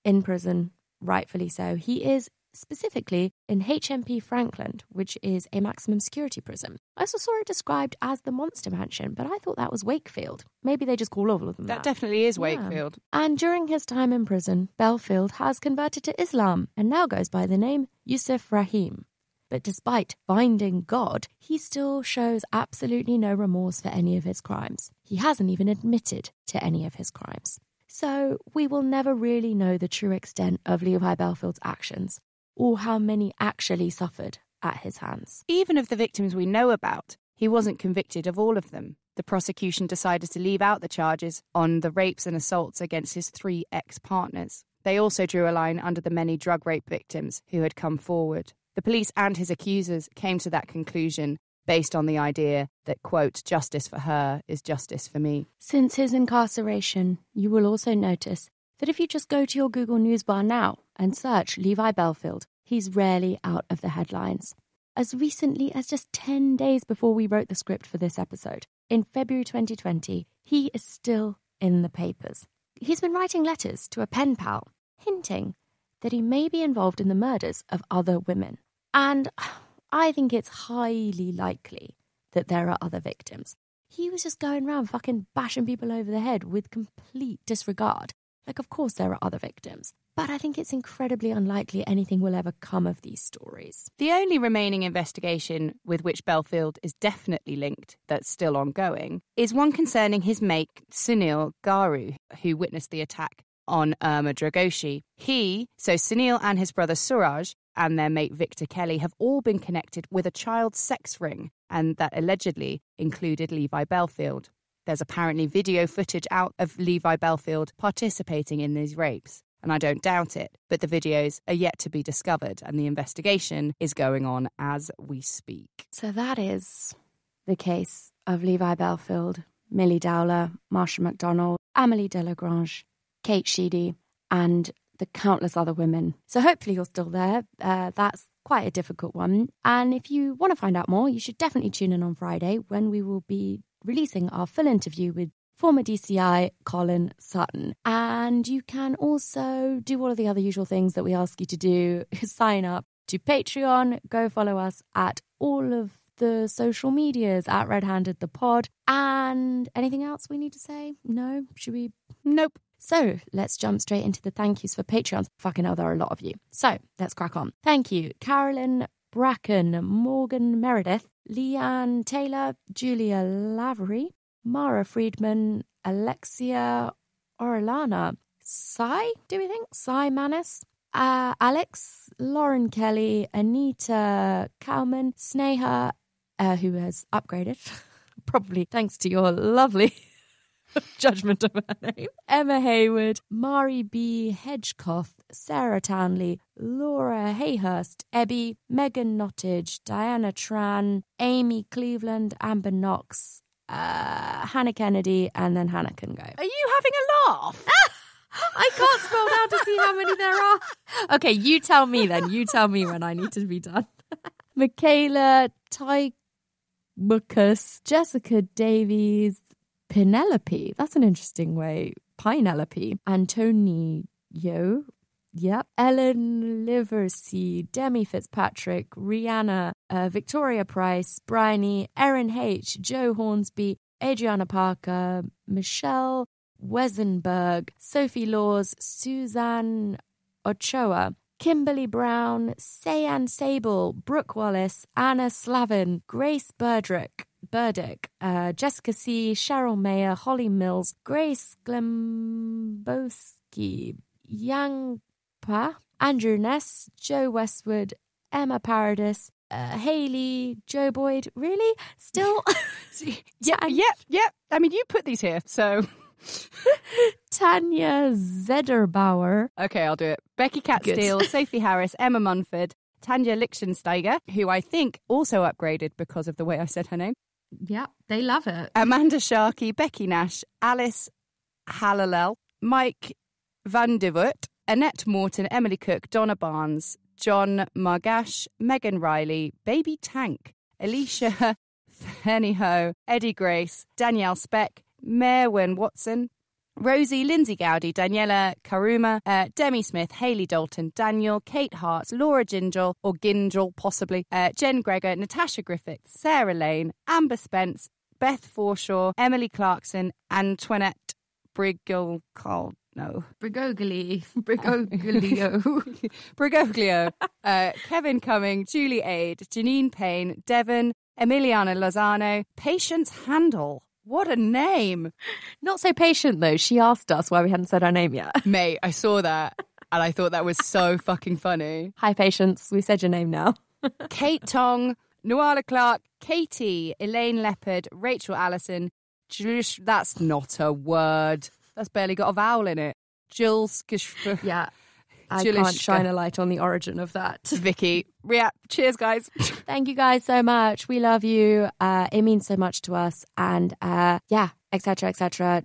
[SPEAKER 3] in prison, rightfully so. He is specifically in HMP Frankland, which is a maximum security prison. I also saw it described as the Monster Mansion, but I thought that was Wakefield. Maybe they just call all of them
[SPEAKER 4] That
[SPEAKER 3] that.
[SPEAKER 4] definitely is
[SPEAKER 3] Yeah.
[SPEAKER 4] Wakefield.
[SPEAKER 3] And during his time in prison, Bellfield has converted to Islam and now goes by the name Yusuf Rahim. But despite finding God, he still shows absolutely no remorse for any of his crimes. He hasn't even admitted to any of his crimes. So we will never really know the true extent of Levi Bellfield's actions or how many actually suffered at his hands.
[SPEAKER 4] Even of the victims we know about, he wasn't convicted of all of them. The prosecution decided to leave out the charges on the rapes and assaults against his three ex partners. They also drew a line under the many drug rape victims who had come forward. The police and his accusers came to that conclusion based on the idea that, quote, justice for her is justice for me.
[SPEAKER 3] Since his incarceration, you will also notice that if you just go to your Google News bar now and search Levi Bellfield, he's rarely out of the headlines. As recently as just 10 days before we wrote the script for this episode, in February 2020, he is still in the papers. He's been writing letters to a pen pal, hinting that he may be involved in the murders of other women. And I think it's highly likely that there are other victims. He was just going around fucking bashing people over the head with complete disregard. Like, of course, there are other victims. But I think it's incredibly unlikely anything will ever come of these stories.
[SPEAKER 4] The only remaining investigation with which Bellfield is definitely linked, that's still ongoing, is one concerning his mate Sunil Garu, who witnessed the attack on Irma Dragoshi. He, so Sunil and his brother Suraj, and their mate Victor Kelly have all been connected with a child sex ring, and that allegedly included Levi Bellfield. There's apparently video footage out of Levi Bellfield participating in these rapes, and I don't doubt it, but the videos are yet to be discovered, and the investigation is going on as we speak.
[SPEAKER 3] So that is the case of Levi Bellfield, Milly Dowler, Marsha McDonnell, Amelie Delagrange, Kate Sheedy, and the countless other women. So hopefully you're still there. Uh, that's quite a difficult one. And if you want to find out more, you should definitely tune in on Friday when we will be releasing our full interview with former DCI Colin Sutton. And you can also do all of the other usual things that we ask you to do. Sign up to Patreon, go follow us at all of the social medias at Red Handed the Pod. And anything else we need to say? No? Should we?
[SPEAKER 4] Nope.
[SPEAKER 3] So let's jump straight into the thank yous for Patreons. Fucking hell, there are a lot of you. So let's crack on. Thank you, Carolyn Bracken, Morgan Meredith, Leanne Taylor, Julia Lavery, Mara Friedman, Alexia Orlana, Sai, do we think? Sai Manis, uh, Alex, Lauren Kelly, Anita Cowman, Sneha, uh, who has upgraded, probably thanks to your lovely judgment of her name. Emma Hayward, Mari B. Hedgecoff, Sarah Townley, Laura Hayhurst, Ebby, Megan Nottage, Diana Tran, Amy Cleveland, Amber Knox, uh, Hannah Kennedy, and then Hannah can go.
[SPEAKER 4] Are you having a laugh?
[SPEAKER 3] I can't scroll down to see how many there are. Okay, you tell me then. You tell me when I need to be done. Michaela Tymucus, Jessica Davies, Penelope. That's an interesting way. Pinelope. Antonio. Yep. Ellen Liversey, Demi Fitzpatrick, Rihanna, uh, Victoria Price, Bryony, Erin H., Joe Hornsby, Adriana Parker, Michelle Wesenberg, Sophie Laws, Suzanne Ochoa, Kimberly Brown, Sayan Sable, Brooke Wallace, Anna Slavin, Grace Burdrick, Burdick, uh, Jessica C., Cheryl Mayer, Holly Mills, Grace Glembowski, Yang Pa, Andrew Ness, Joe Westwood, Emma Paradis, uh, Haley, Joe Boyd. Really? Still?
[SPEAKER 4] Yep,
[SPEAKER 3] Tan-
[SPEAKER 4] yep, yep. I mean, you put these here, so
[SPEAKER 3] Tanya Zederbauer.
[SPEAKER 4] okay, I'll do it. Becky Catsteele, Sophie Harris, Emma Munford, Tanya Lichtensteiger, who I think also upgraded because of the way I said her name.
[SPEAKER 3] Yeah, they love it.
[SPEAKER 4] Amanda Sharkey, Becky Nash, Alice Halalel, Mike Van de Voort, Annette Morton, Emily Cook, Donna Barnes, John Margash, Megan Riley, Baby Tank, Alicia Feniho, Eddie Grace, Danielle Speck, Merwin Watson, Rosie, Lindsay Gowdy, Daniela Karuma, uh, Demi Smith, Haley Dalton, Daniel, Kate Hart, Laura Gingell, or Gingell possibly, uh, Jen Gregor, Natasha Griffith, Sarah Lane, Amber Spence, Beth Forshaw, Emily Clarkson, Antoinette Briggle, no,
[SPEAKER 3] Brigogli. Brigoglio.
[SPEAKER 4] Brigoglio, uh, Kevin Cumming, Julie Aid, Janine Payne, Devon, Emiliana Lozano, Patience Handel. What a name!
[SPEAKER 3] Not so patient though. She asked us why we hadn't said our name yet.
[SPEAKER 4] Mate, I saw that and I thought that was so fucking funny.
[SPEAKER 3] Hi, Patience. We said your name now.
[SPEAKER 4] Kate Tong, Noala Clark, Katie, Elaine Leopard, Rachel Allison, Julius, that's not a word. That's barely got a vowel in it. Jules,
[SPEAKER 3] Yeah. I
[SPEAKER 4] Julish-
[SPEAKER 3] can't shine a light on the origin of that.
[SPEAKER 4] Vicky. Yeah, cheers, guys.
[SPEAKER 3] Thank you guys so much. We love you. Uh, it means so much to us. And uh, yeah, etc. etc.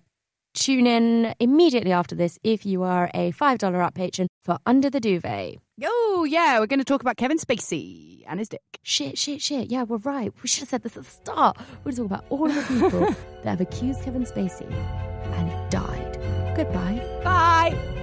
[SPEAKER 3] Tune in immediately after this if you are a $5 up patron for Under the Duvet.
[SPEAKER 4] Oh, yeah, we're going to talk about Kevin Spacey and his dick.
[SPEAKER 3] Shit, shit, shit. Yeah, we're right. We should have said this at the start. We're talking about all of the people that have accused Kevin Spacey and died. Goodbye.
[SPEAKER 4] Bye.